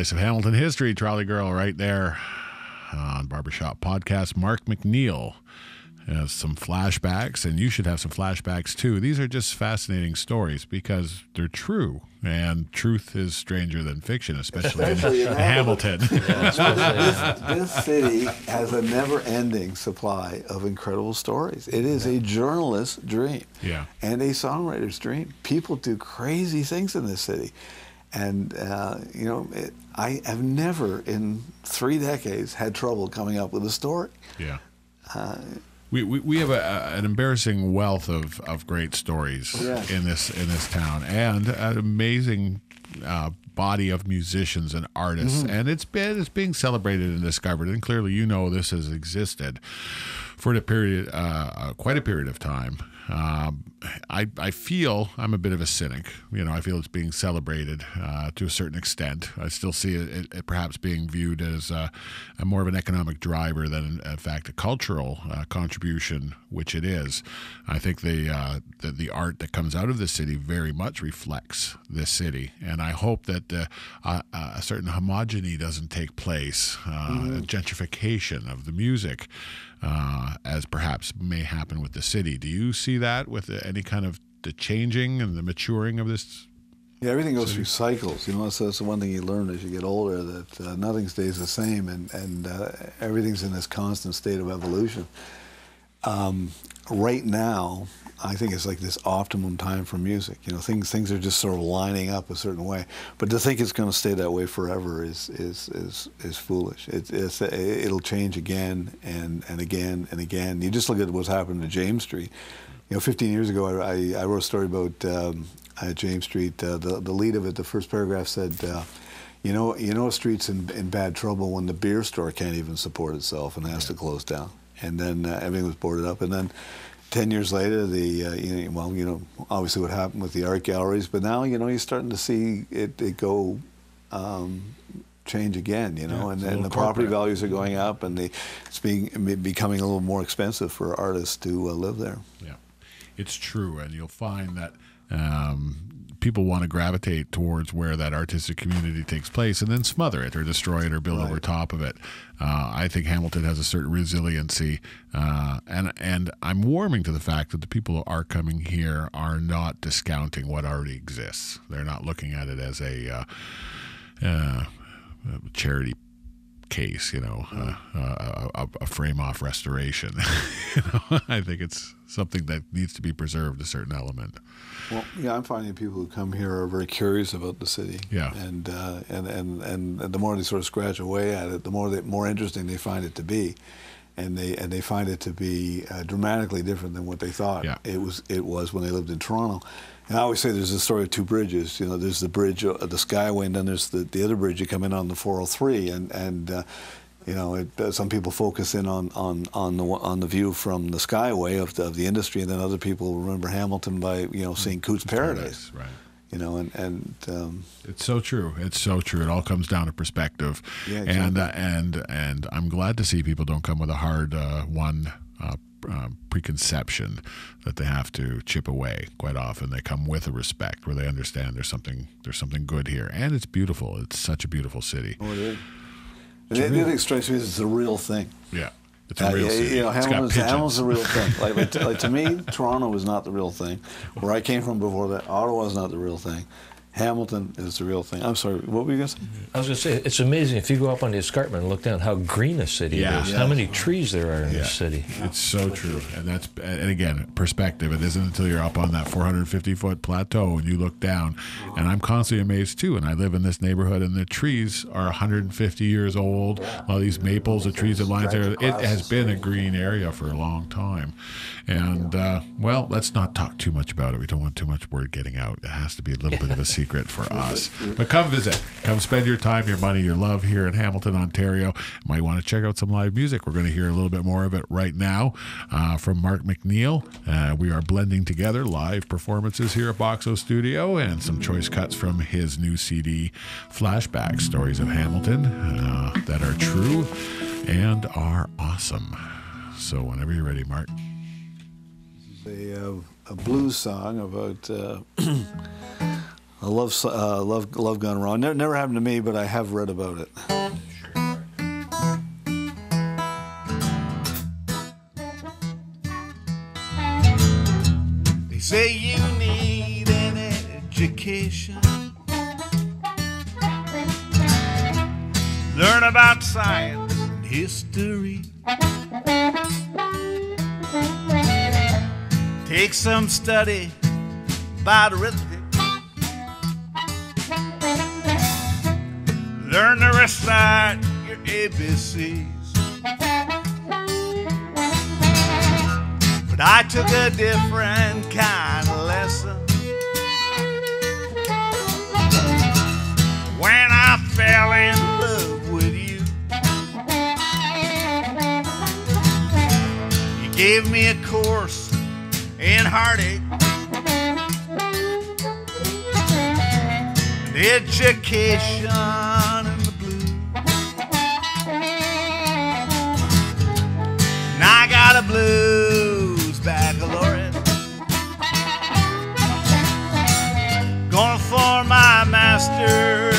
slice of Hamilton history, Trolley Girl, right there on Barbershop Podcast. Mark McNeil has some flashbacks, and you should have some flashbacks too. These are just fascinating stories because they're true, and truth is stranger than fiction, especially, Especially in, in Hamilton. this, this city has a never-ending supply of incredible stories. It is a journalist's dream Yeah. and a songwriter's dream. People do crazy things in this city, and uh, you know, it, I have never in three decades had trouble coming up with a story. Yeah. we, we, we have a, a- an embarrassing wealth of, of great stories Yeah. in this in this town and an amazing uh, body of musicians and artists and it's been it's being celebrated and discovered and clearly you know this has existed for a period uh, uh, quite a period of time um, I, I feel I'm a bit of a cynic. You know, I feel it's being celebrated uh, to a certain extent. I still see it, it, perhaps being viewed as uh, a more of an economic driver than, in fact, a cultural uh, contribution, which it is. I think the, uh, the the art that comes out of this city very much reflects this city, and I hope that uh, a, a certain homogeny doesn't take place, uh, gentrification of the music uh, as perhaps may happen with the city. Do you see that with any kind of the changing and the maturing of this? Yeah, everything goes through cycles. You know, so that's the one thing you learn as you get older that uh, nothing stays the same, and and uh, everything's in this constant state of evolution. Um, right now, I think it's like this optimum time for music. You know, things things are just sort of lining up a certain way. But to think it's going to stay that way forever is is is, is foolish. It, it's it'll change again and and again and again. You just look at what's happened to James Street. You know, 15 years ago, I, I, I wrote a story about um, uh, James Street. Uh, the the lead of it, the first paragraph said. Uh, you know, you know, a street's in, in bad trouble when the beer store can't even support itself and has to close down. And then uh, everything was boarded up. And then, ten years later, the uh, you know, well, you know, obviously what happened with the art galleries. But now, you know, you're starting to see it, it go um, change again. You know, Yeah, and, and the property values are going up, and the, it's being becoming a little more expensive for artists to uh, live there. Yeah, it's true, and you'll find that um, people want to gravitate towards where that artistic community takes place, and then smother it or destroy it or build over top of it. Uh, I think Hamilton has a certain resiliency, uh, and and I'm warming to the fact that the people who are coming here are not discounting what already exists. They're not looking at it as a uh, uh, charity case, you know, uh, uh, a, a frame off restoration. you know, I think it's something that needs to be preserved, a certain element. Well, yeah, I'm finding people who come here are very curious about the city. Yeah. And uh, and, and and and the more they sort of scratch away at it, the more they, more interesting they find it to be, and they and they find it to be uh, dramatically different than what they thought Yeah. it was it was when they lived in Toronto. And I always say there's a story of two bridges. You know, there's the bridge, uh, the Skyway, and then there's the, the other bridge you come in on the 403, and and. Uh, you know, it, uh, some people focus in on, on, on the on the view from the Skyway of the, of the industry, and then other people remember Hamilton by you know seeing Cootes Paradise. Right. You know, and and um, It's so true. It's so true. It all comes down to perspective. Yeah, And exactly. uh, and and I'm glad to see people don't come with a hard uh, one uh, uh, preconception that they have to chip away. Quite often, they come with a respect where they understand there's something there's something good here, and it's beautiful. It's such a beautiful city. oh, it is. The, the other strikes me is it's a real thing. Yeah, it's a Uh, real yeah, city. You know, It's got Hamilton's. Hamilton's the real thing. Like, like, to, like to me, Toronto was not the real thing. Where I came from before that, Ottawa is not the real thing. Hamilton is the real thing. I'm sorry, what were you going to say? I was going to say, it's amazing if you go up on the escarpment and look down how green a city Yeah. it is, Yeah. how many trees there are in Yeah. this city. It's so true, and that's and again perspective. It isn't until you're up on that 450 foot plateau and you look down, and I'm constantly amazed too. And I live in this neighborhood, and the trees are 150 years old. All these maples, the trees that lines there. It has been a green area for a long time, and uh, well, let's not talk too much about it. We don't want too much word getting out. It has to be a little bit of a secret for us. But come visit, come spend your time, your money, your love here in Hamilton, Ontario. You Might want to check out some live music. We're going to hear a little bit more of it right now uh, from Mark McNeil. Uh, we are blending together live performances here at Boxo Studio and some choice cuts from his new CD, Flashback Stories of Hamilton, uh, that are true and are awesome. So, whenever you're ready, Mark. A, uh, a blues song about uh, I love uh, love love gone wrong. Never, never happened to me, but I have read about it. They say you need an education. Learn about science and history. Take some study about arithmetic. Learn to recite your ABCs. But I took a different kind of lesson. When I fell in love with you, you gave me a course in heartache. and Education in the blue. And I got a blues baccalaureate. Going for my master's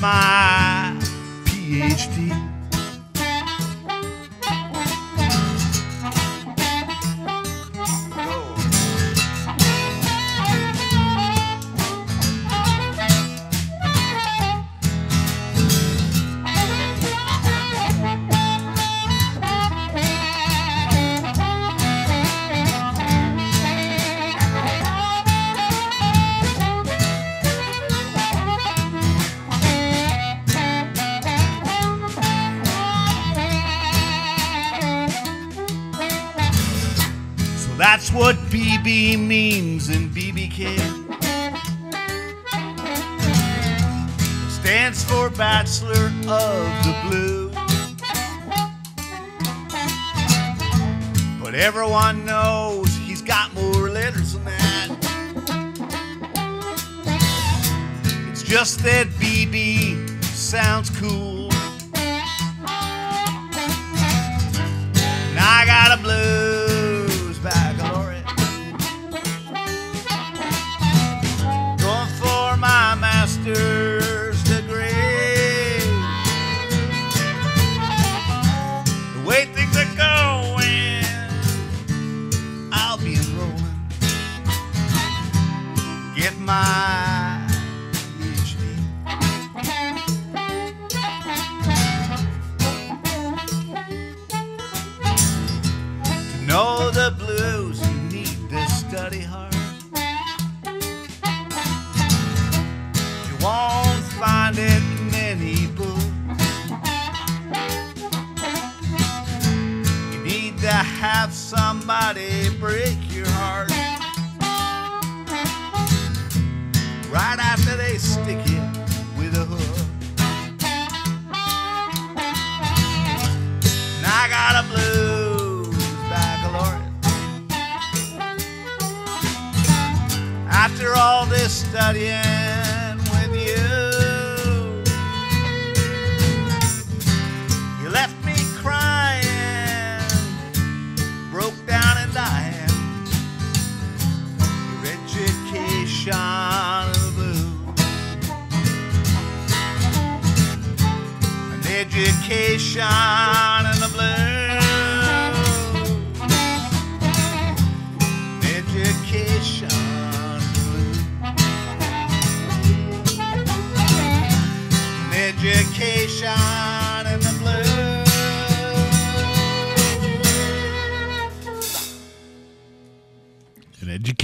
my BBK. Stands for Bachelor of the Blue. But everyone knows he's got more letters than that. It's just that BB sounds cool.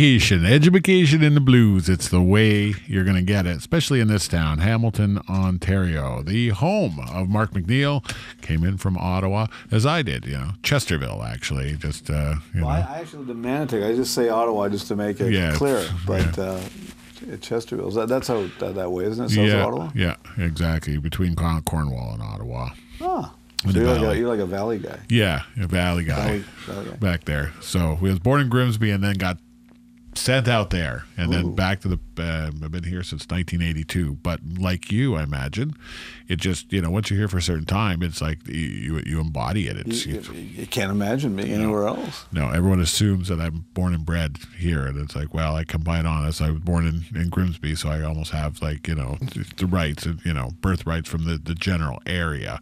Education, education in the blues. It's the way you're going to get it, especially in this town, Hamilton, Ontario, the home of Mark McNeil. Came in from Ottawa, as I did, you know, Chesterville, actually. Just, uh, you know. I, I actually the Manitic. I just say Ottawa just to make it Yeah, clear, but yeah. uh, Chesterville. That, that's how that, that way, isn't it? South yeah, Ottawa. yeah, exactly. Between Cornwall and Ottawa. Ah, so you're like, a, valley. you're like a valley guy. Yeah, a valley guy Valley, valley guy. back there. So we was born in Grimsby and then got sent out there, and then back to the. Uh, I've been here since 1982, but like you, I imagine, it just you know once you're here for a certain time, it's like you you, embody it. It's You, you can't imagine me anywhere else. no, everyone assumes that I'm born and bred here, and it's like, well, I combine on this. I was born in, in Grimsby, so I almost have like you know the rights, and you know, birth rights from the, the general area.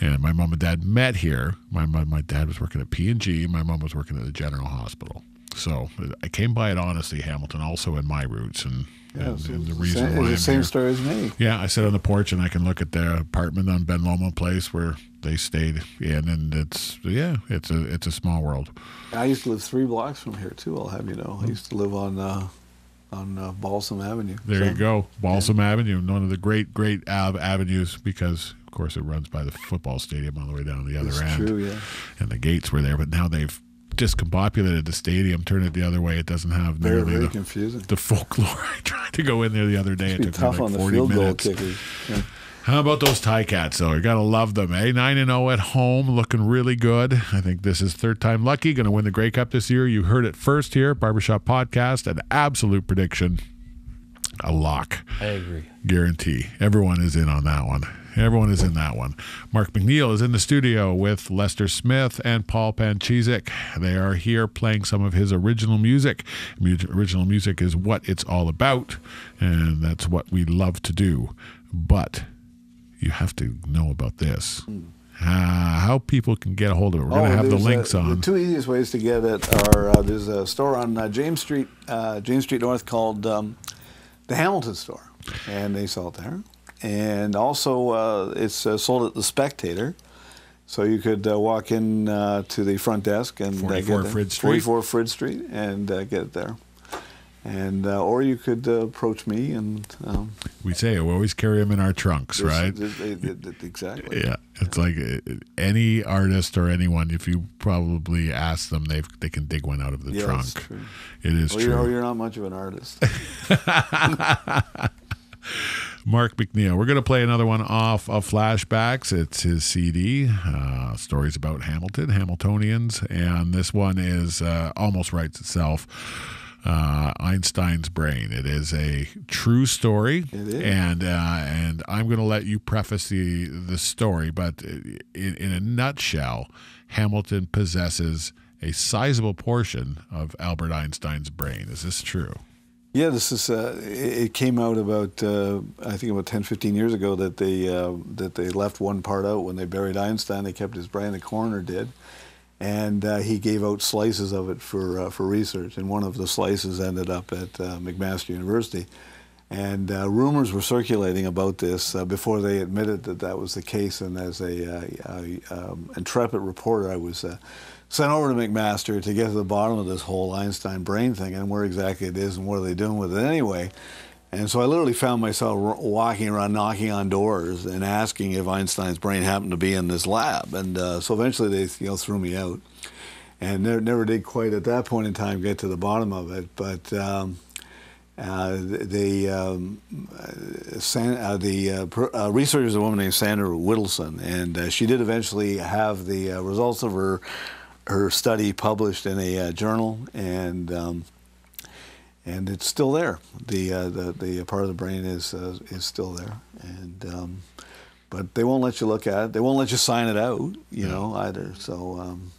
And my mom and dad met here. My my, my dad was working at P and G. My mom was working at the General Hospital. So I came by it honestly, Hamilton, also in my roots, and, and, so and the reason same, why the same here. story as me. Yeah, I sit on the porch and I can look at the apartment on Ben Loma Place where they stayed in, and it's yeah, it's a it's a small world. I used to live three blocks from here too. I'll have you know. I used to live on uh, on uh, Balsam Avenue. There So, you go, Balsam Avenue, one of the great great av- avenues because of course it runs by the football stadium all the way down to the other It's end, true, yeah. and the gates were there, but now they've discombobulated the stadium, Turn it the other way. It doesn't have Very nearly very the, confusing. the folklore. I tried to go in there the other day. It Be took tough me like on the forty field goal minutes. kickers. Yeah. How about those Ti-Cats, though? You got to love them, eh? 9 and 0 at home, looking really good. I think this is third time lucky. Going to win the Grey Cup this year. You heard it first here, Barbershop Podcast. An absolute prediction. A lock. I agree. Guarantee. Everyone is in on that one. Everyone is in that one. Mark McNeil is in the studio with Lester Smith and Paul Panchezak. They are here playing some of his original music. Mu- original music is what it's all about, and that's what we love to do. But you have to know about this. Uh, how people can get a hold of it. We're going to have the links on. The two easiest ways to get it are uh, there's a store on uh, James Street, uh, James Street North called um, the Hamilton Store, and they sell it there. And also, uh, it's uh, sold at the Spectator. So you could uh, walk in uh, to the front desk and uh, 44 get. Frid Street? 44 Frid Street, and uh, get it there. And uh, or you could uh, approach me and um, we say we always carry them in our trunks, right? exactly. Yeah, it's like uh, any artist or anyone. If you probably ask them, they they can dig one out of the Yeah, trunk. It is Well, true. you're, you're not much of an artist. Mark McNeil. We're going to play another one off of Flashbacks. It's his CD, uh, Stories About Hamilton, Hamiltonians. And this one is uh, almost writes itself. Uh, Einstein's brain. It is a true story, It is. and uh, and I'm going to let you preface the the story. But in, in a nutshell, Hamilton possesses a sizable portion of Albert Einstein's brain. Is this true? Yeah, this is. Uh, it came out about uh, I think about 10, 15 years ago that they uh, that they left one part out when they buried Einstein. They kept his brain. The coroner did, and uh, he gave out slices of it for uh, for research. And one of the slices ended up at uh, McMaster University. And rumors were circulating about this before they admitted that that was the case. And as a, um, intrepid reporter, I was sent over to McMaster to get to the bottom of this whole Einstein brain thing and where exactly it is and what are they doing with it anyway. And so I literally found myself walking around, knocking on doors, and asking if Einstein's brain happened to be in this lab. And uh, so eventually they you know threw me out, and never, never did quite at that point in time get to the bottom of it. But um, uh, the um, San, uh, the uh, uh, researcher is a woman named Sandra Witelson, and uh, she did eventually have the uh, results of her her study published in a uh, journal, and um, and it's still there. The uh, the the part of the brain is uh, is still there, and um, but they won't let you look at it. They won't let you sign it out, you know, either. So, um,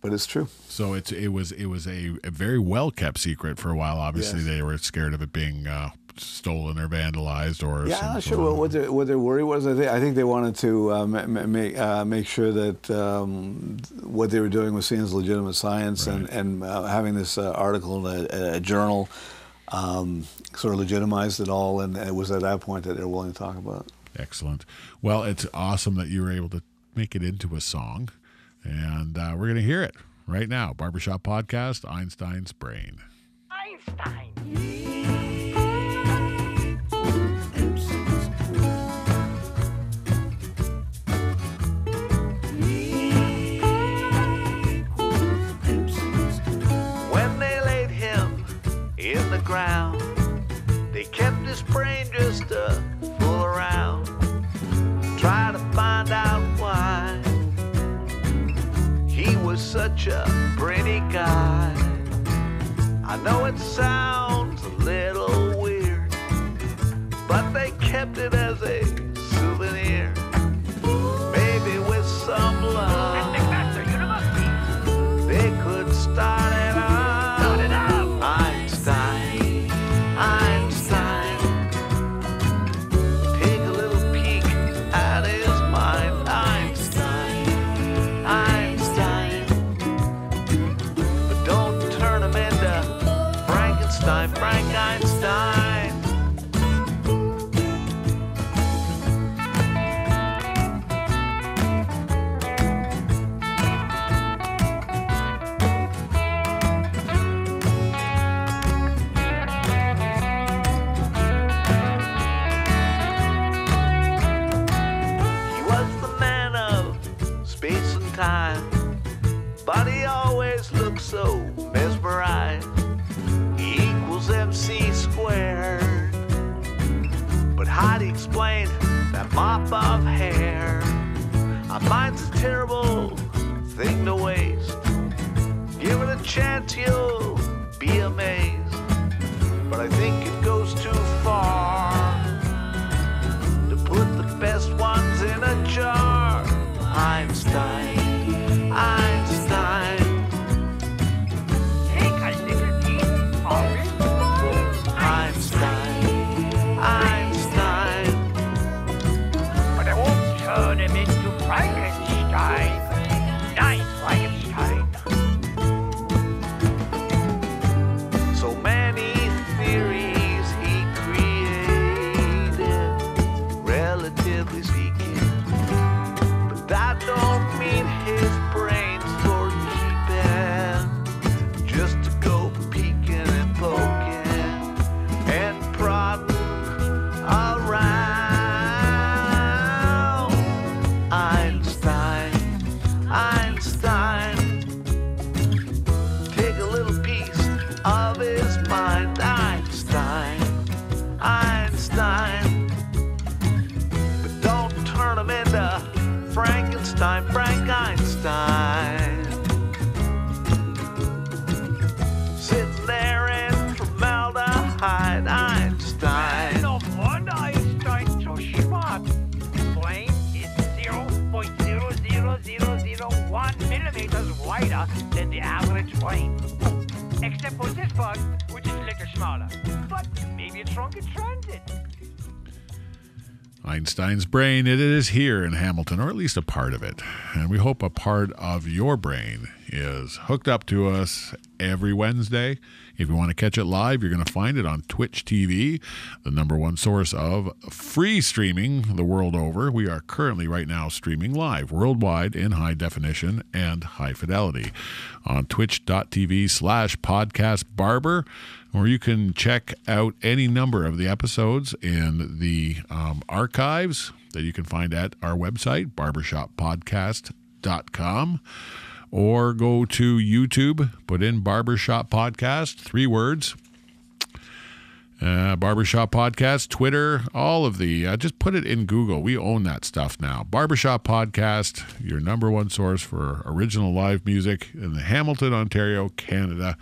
but it's true. So it's it was it was a, a very well kept secret for a while. Obviously, Yes. they were scared of it being uh, stolen or vandalized or Yeah, some I'm not sure what, what, their, what their worry was. I think, I think they wanted to uh, ma- ma- make uh, make sure that um, what they were doing was seen as legitimate science, and and uh, having this uh, article in a, a journal um, sort of legitimized it all, and it was at that point that they were willing to talk about it. Excellent. Well, it's awesome that you were able to make it into a song, and uh, we're going to hear it right now. Barbershop Podcast, Einstein's Brain. When ground, they kept his brain just to fool around, try to find out why. He was such a brainy guy. I know it sounds a little weird, but they kept it as a of hair? Our mind's a terrible thing to waste. Give it a chance, you'll be amazed. But I think it goes too far to put the best ones in a jar. Einstein, brain, it is here in Hamilton, or at least a part of it. And we hope a part of your brain is hooked up to us every Wednesday. If you want to catch it live, you're going to find it on Twitch TV, the number one source of free streaming the world over. We are currently, right now, streaming live worldwide in high definition and high fidelity on twitch.tv slash podcast barber or you can check out any number of the episodes in the um, archives that you can find at our website, barbershoppodcast.com, or go to YouTube, put in Barbershop Podcast, three words. Uh, Barbershop Podcast, Twitter, all of the, uh, just put it in Google. We own that stuff now. Barbershop Podcast, your number one source for original live music in the Hamilton, Ontario, Canada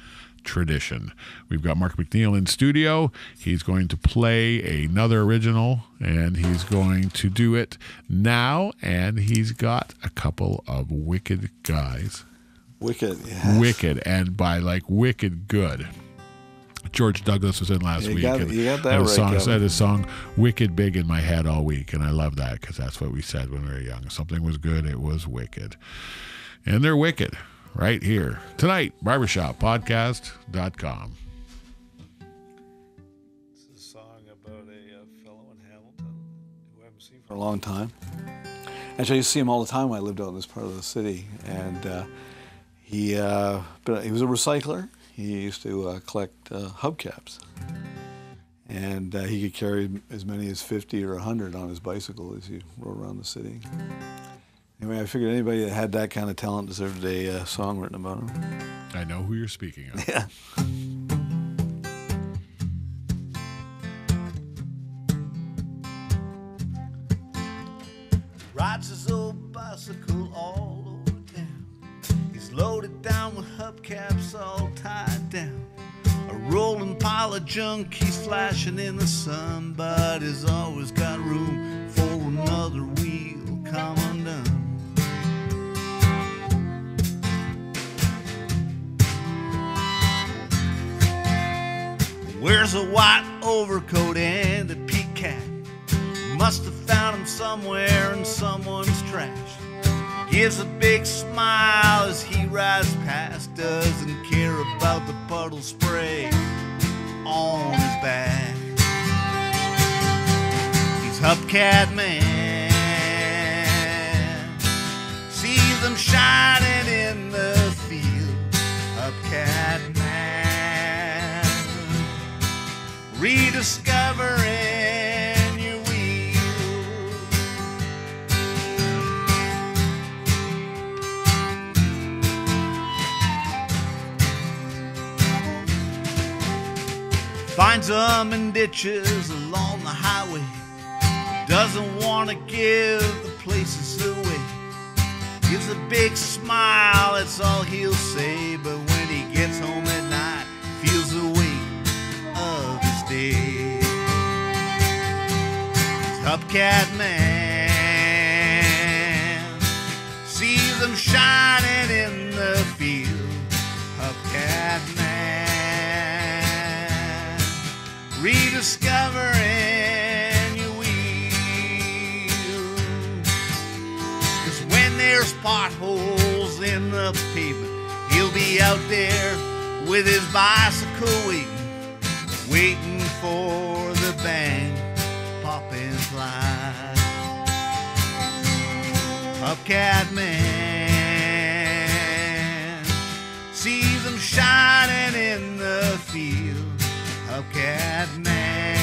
tradition. We've got Mark McNeil in studio. He's going to play another original and he's going to do it now. And he's got a couple of wicked guys. Wicked. yes. Wicked. And by like wicked good. George Douglas was in last You week. got- and you got that right, song, Kevin. had a song "Wicked" big in my head all week, and I love that because that's what we said when we were young. Something was good, it was wicked, and they're wicked right here tonight. BarbershopPodcast.com. It's a song about a uh, fellow in Hamilton who I haven't seen for a long time. Actually, I used to see him all the time when I lived out in this part of the city, and uh, he uh, he was a recycler. He used to uh, collect uh, hubcaps, and uh, he could carry as many as 50 or 100 on his bicycle as he rode around the city. Anyway, I figured anybody that had that kind of talent deserved a uh, song written about him. I know who you're speaking of. Yeah. rides his old bicycle all over town. He's loaded down with hubcaps all tied down. A rolling pile of junk, he's flashing in the sun, but he's always got room for another wheel come undone. Wears a white overcoat and a peak cap. Must have found him somewhere in someone's trash. Gives a big smile as he rides past. Doesn't care about the puddle spray on his back. He's Hubcap Man. Sees them shining in the Rediscovering your wheel. Finds them in ditches along the highway. Doesn't want to give the places away. Gives a big smile, that's all he'll say. But when he gets home at his day. Man sees them shining in the field. Hubcap Man rediscovering your wheel. Cause when there's potholes in the pavement, he'll be out there with his bicycle waiting for the bang, pop and slide. Hubcap Man sees them shining in the field. Hubcap Man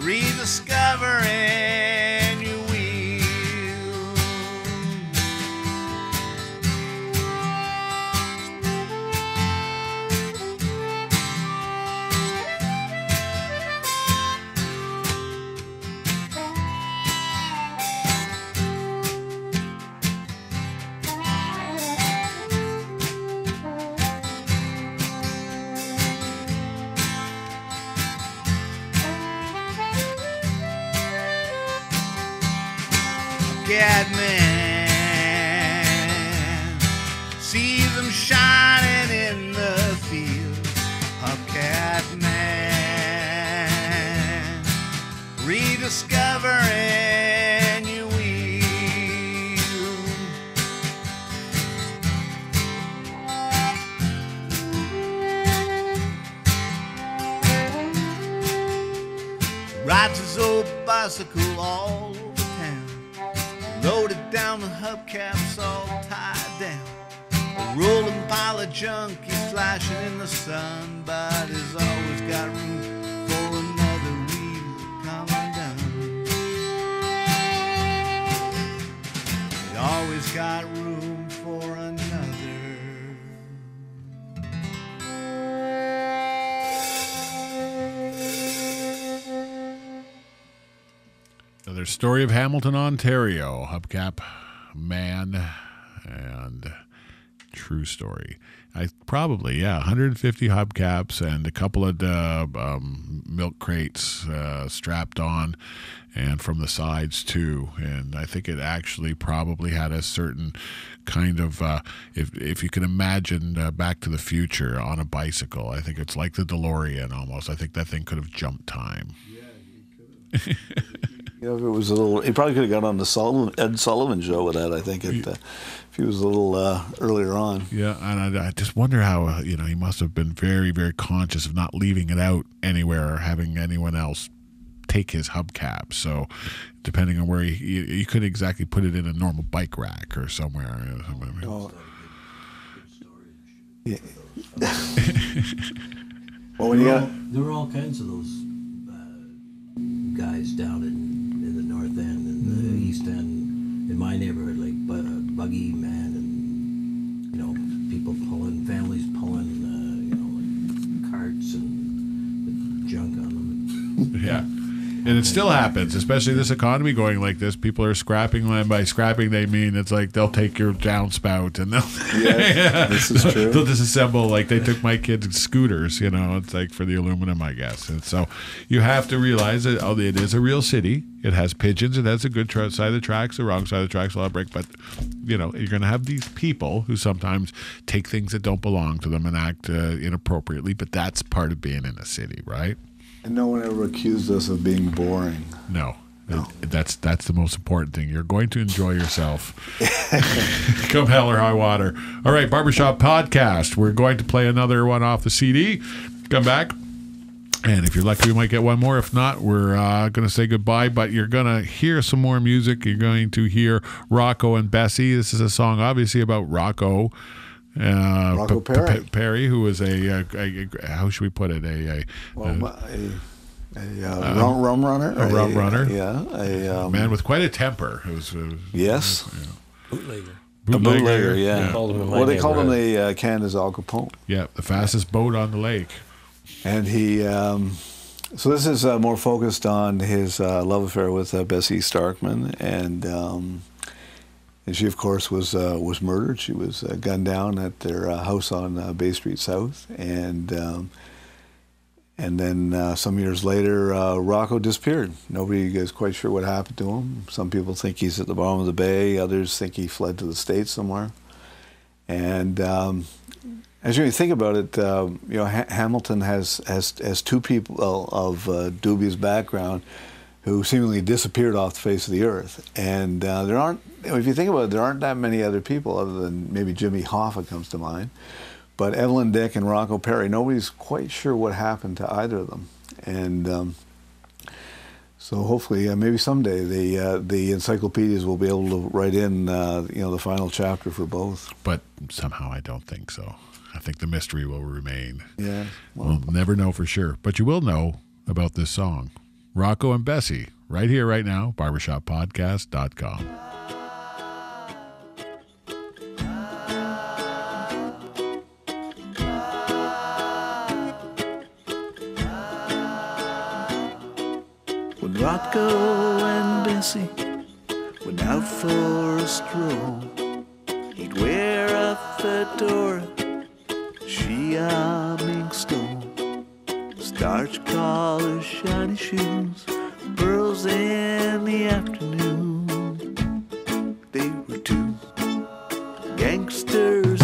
rediscovering hubcaps all tied down. A rolling pile of junk he's flashing in the sun, but always got room for another wheel coming down. Always got room for. Another story of Hamilton, Ontario. Hubcap man and true story. I probably yeah, 150 hubcaps and a couple of uh, um, milk crates uh, strapped on, and from the sides too. And I think it actually probably had a certain kind of uh, if if you can imagine uh, Back to the Future on a bicycle. I think it's like the DeLorean almost. I think that thing could have jumped time. You know, if it was a little, he probably could have got on the Sullivan, Ed Sullivan show with that. I think it, uh, if he was a little uh, earlier on. Yeah, and I, I just wonder how uh, you know he must have been very, very conscious of not leaving it out anywhere or having anyone else take his hubcap. So, depending on where he, you, you couldn't exactly put it in a normal bike rack or somewhere. you know, somewhere. Oh. Yeah. well, when there, were got all, there were all kinds of those uh, guys down in, east in my neighborhood, like bu- buggy man and you know people pulling, families pulling, uh, you know, like carts and junk on them. Yeah. And it still happens, especially this economy going like this. People are scrapping land. By scrapping, they mean it's like they'll take your downspout and they'll Yes, this is true. they'll disassemble. Like they took my kids' scooters. You know, it's like for the aluminum, I guess. And so you have to realize that oh, it is a real city. It has pigeons. It has a good tra- side of the tracks. The wrong side of the tracks, a lot of break. But you know, you're going to have these people who sometimes take things that don't belong to them and act uh, inappropriately. But that's part of being in a city, right? And no one ever accused us of being boring. No. It- that's that's the most important thing. You're going to enjoy yourself. Come hell or high water. All right, Barbershop Podcast. We're going to play another one off the CD. Come back. And if you're lucky, we might get one more. If not, we're uh, going to say goodbye. But you're going to hear some more music. You're going to hear Rocco and Bessie. This is a song, obviously, about Rocco. Uh, Rocco P- P- Perri. Perri, who was a, a, a, a- how should we put it? A, a, Well, a, a, uh, rum, rum runner. a rum runner. Yeah. A um, man with quite a temper. It was, it was Yes. Bootlegger. A bootlegger, yeah. Called him in my well, they called him neighborhood. the uh, Canada's Al Capone. Yeah, the fastest boat on the lake. And he, um, so this is uh, more focused on his uh, love affair with uh, Bessie Starkman, and um, and she, of course, was uh, was murdered. She was uh, gunned down at their uh, house on uh, Bay Street South, and um, and then uh, some years later, uh, Rocco disappeared. Nobody is quite sure what happened to him. Some people think he's at the bottom of the bay. Others think he fled to the states somewhere. And um, as you think about it, you know ha- Hamilton has has has two people of dubious background who seemingly disappeared off the face of the earth, and uh, there aren't. If you think about it, there aren't that many other people other than maybe Jimmy Hoffa comes to mind, but Evelyn Dick and Rocco Perri. Nobody's quite sure what happened to either of them, and. Um, so hopefully, uh, maybe someday the uh, the encyclopedias will be able to write in, uh, you know, the final chapter for both. But somehow I don't think so. I think the mystery will remain. Yeah. We'll never know for sure. But you will know about this song. Rocco and Bessie, right here, right now, barbershoppodcast.com. When Rocco and Bessie went out for a stroll, he'd wear a fedora, she a starch collar, shiny shoes, pearls in the afternoon. They were two gangsters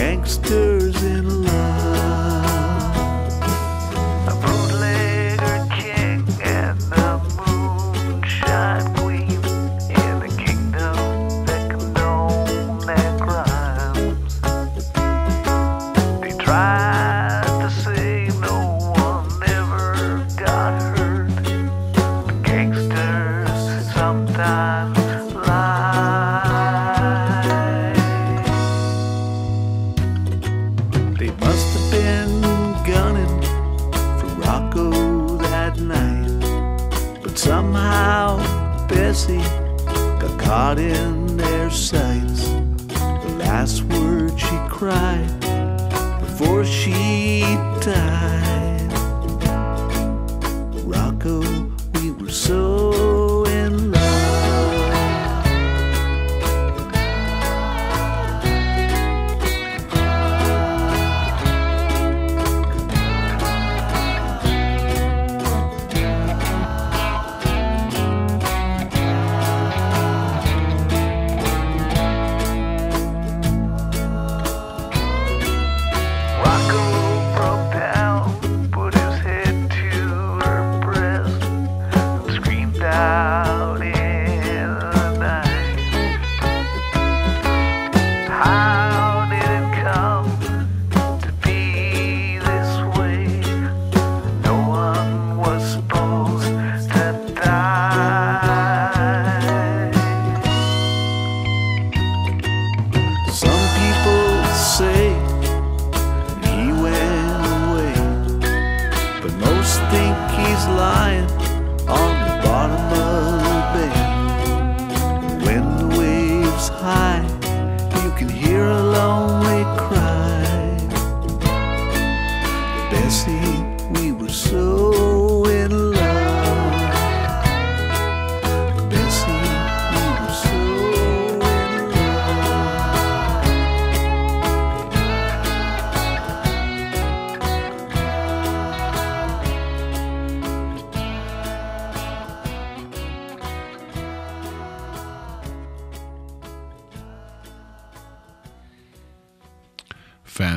gangsters in love.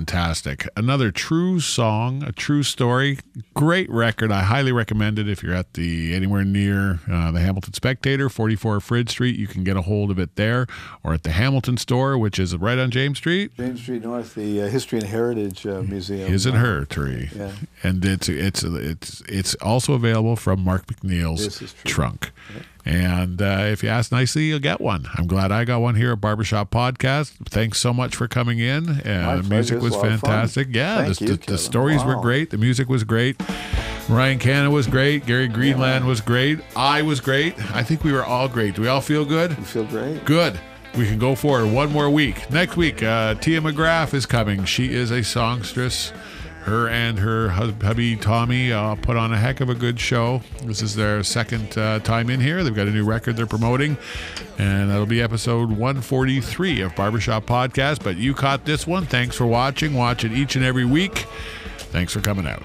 Fantastic. Another true song, a true story. Great record. I highly recommend it if you're at the anywhere near uh, the Hamilton Spectator, 44 Frid Street. You can get a hold of it there or at the Hamilton store, which is right on James Street. James Street North, the uh, History and Heritage uh, Museum. His and her tree. Yeah. And it's it's it's it's also available from Mark McNeil's This is true. trunk. And uh, if you ask nicely, you'll get one. I'm glad I got one here at Barbershop Podcast. Thanks so much for coming in. My Uh, the music was was a lot of fun. fantastic. Yeah, Thank the, you, the, the stories were great. The music was great. Ryan Cannon was great. Gary Greenland was great. I was great. I think we were all great. Do we all feel good? You feel great. Good. We can go forward one more week. Next week, uh, Tia McGraff is coming. She is a songstress. Her and her hubby Tommy uh, put on a heck of a good show. This is their second uh, time in here. They've got a new record they're promoting, and that'll be episode 143 of Barbershop Podcast. But you caught this one. Thanks for watching. Watch it each and every week. Thanks for coming out.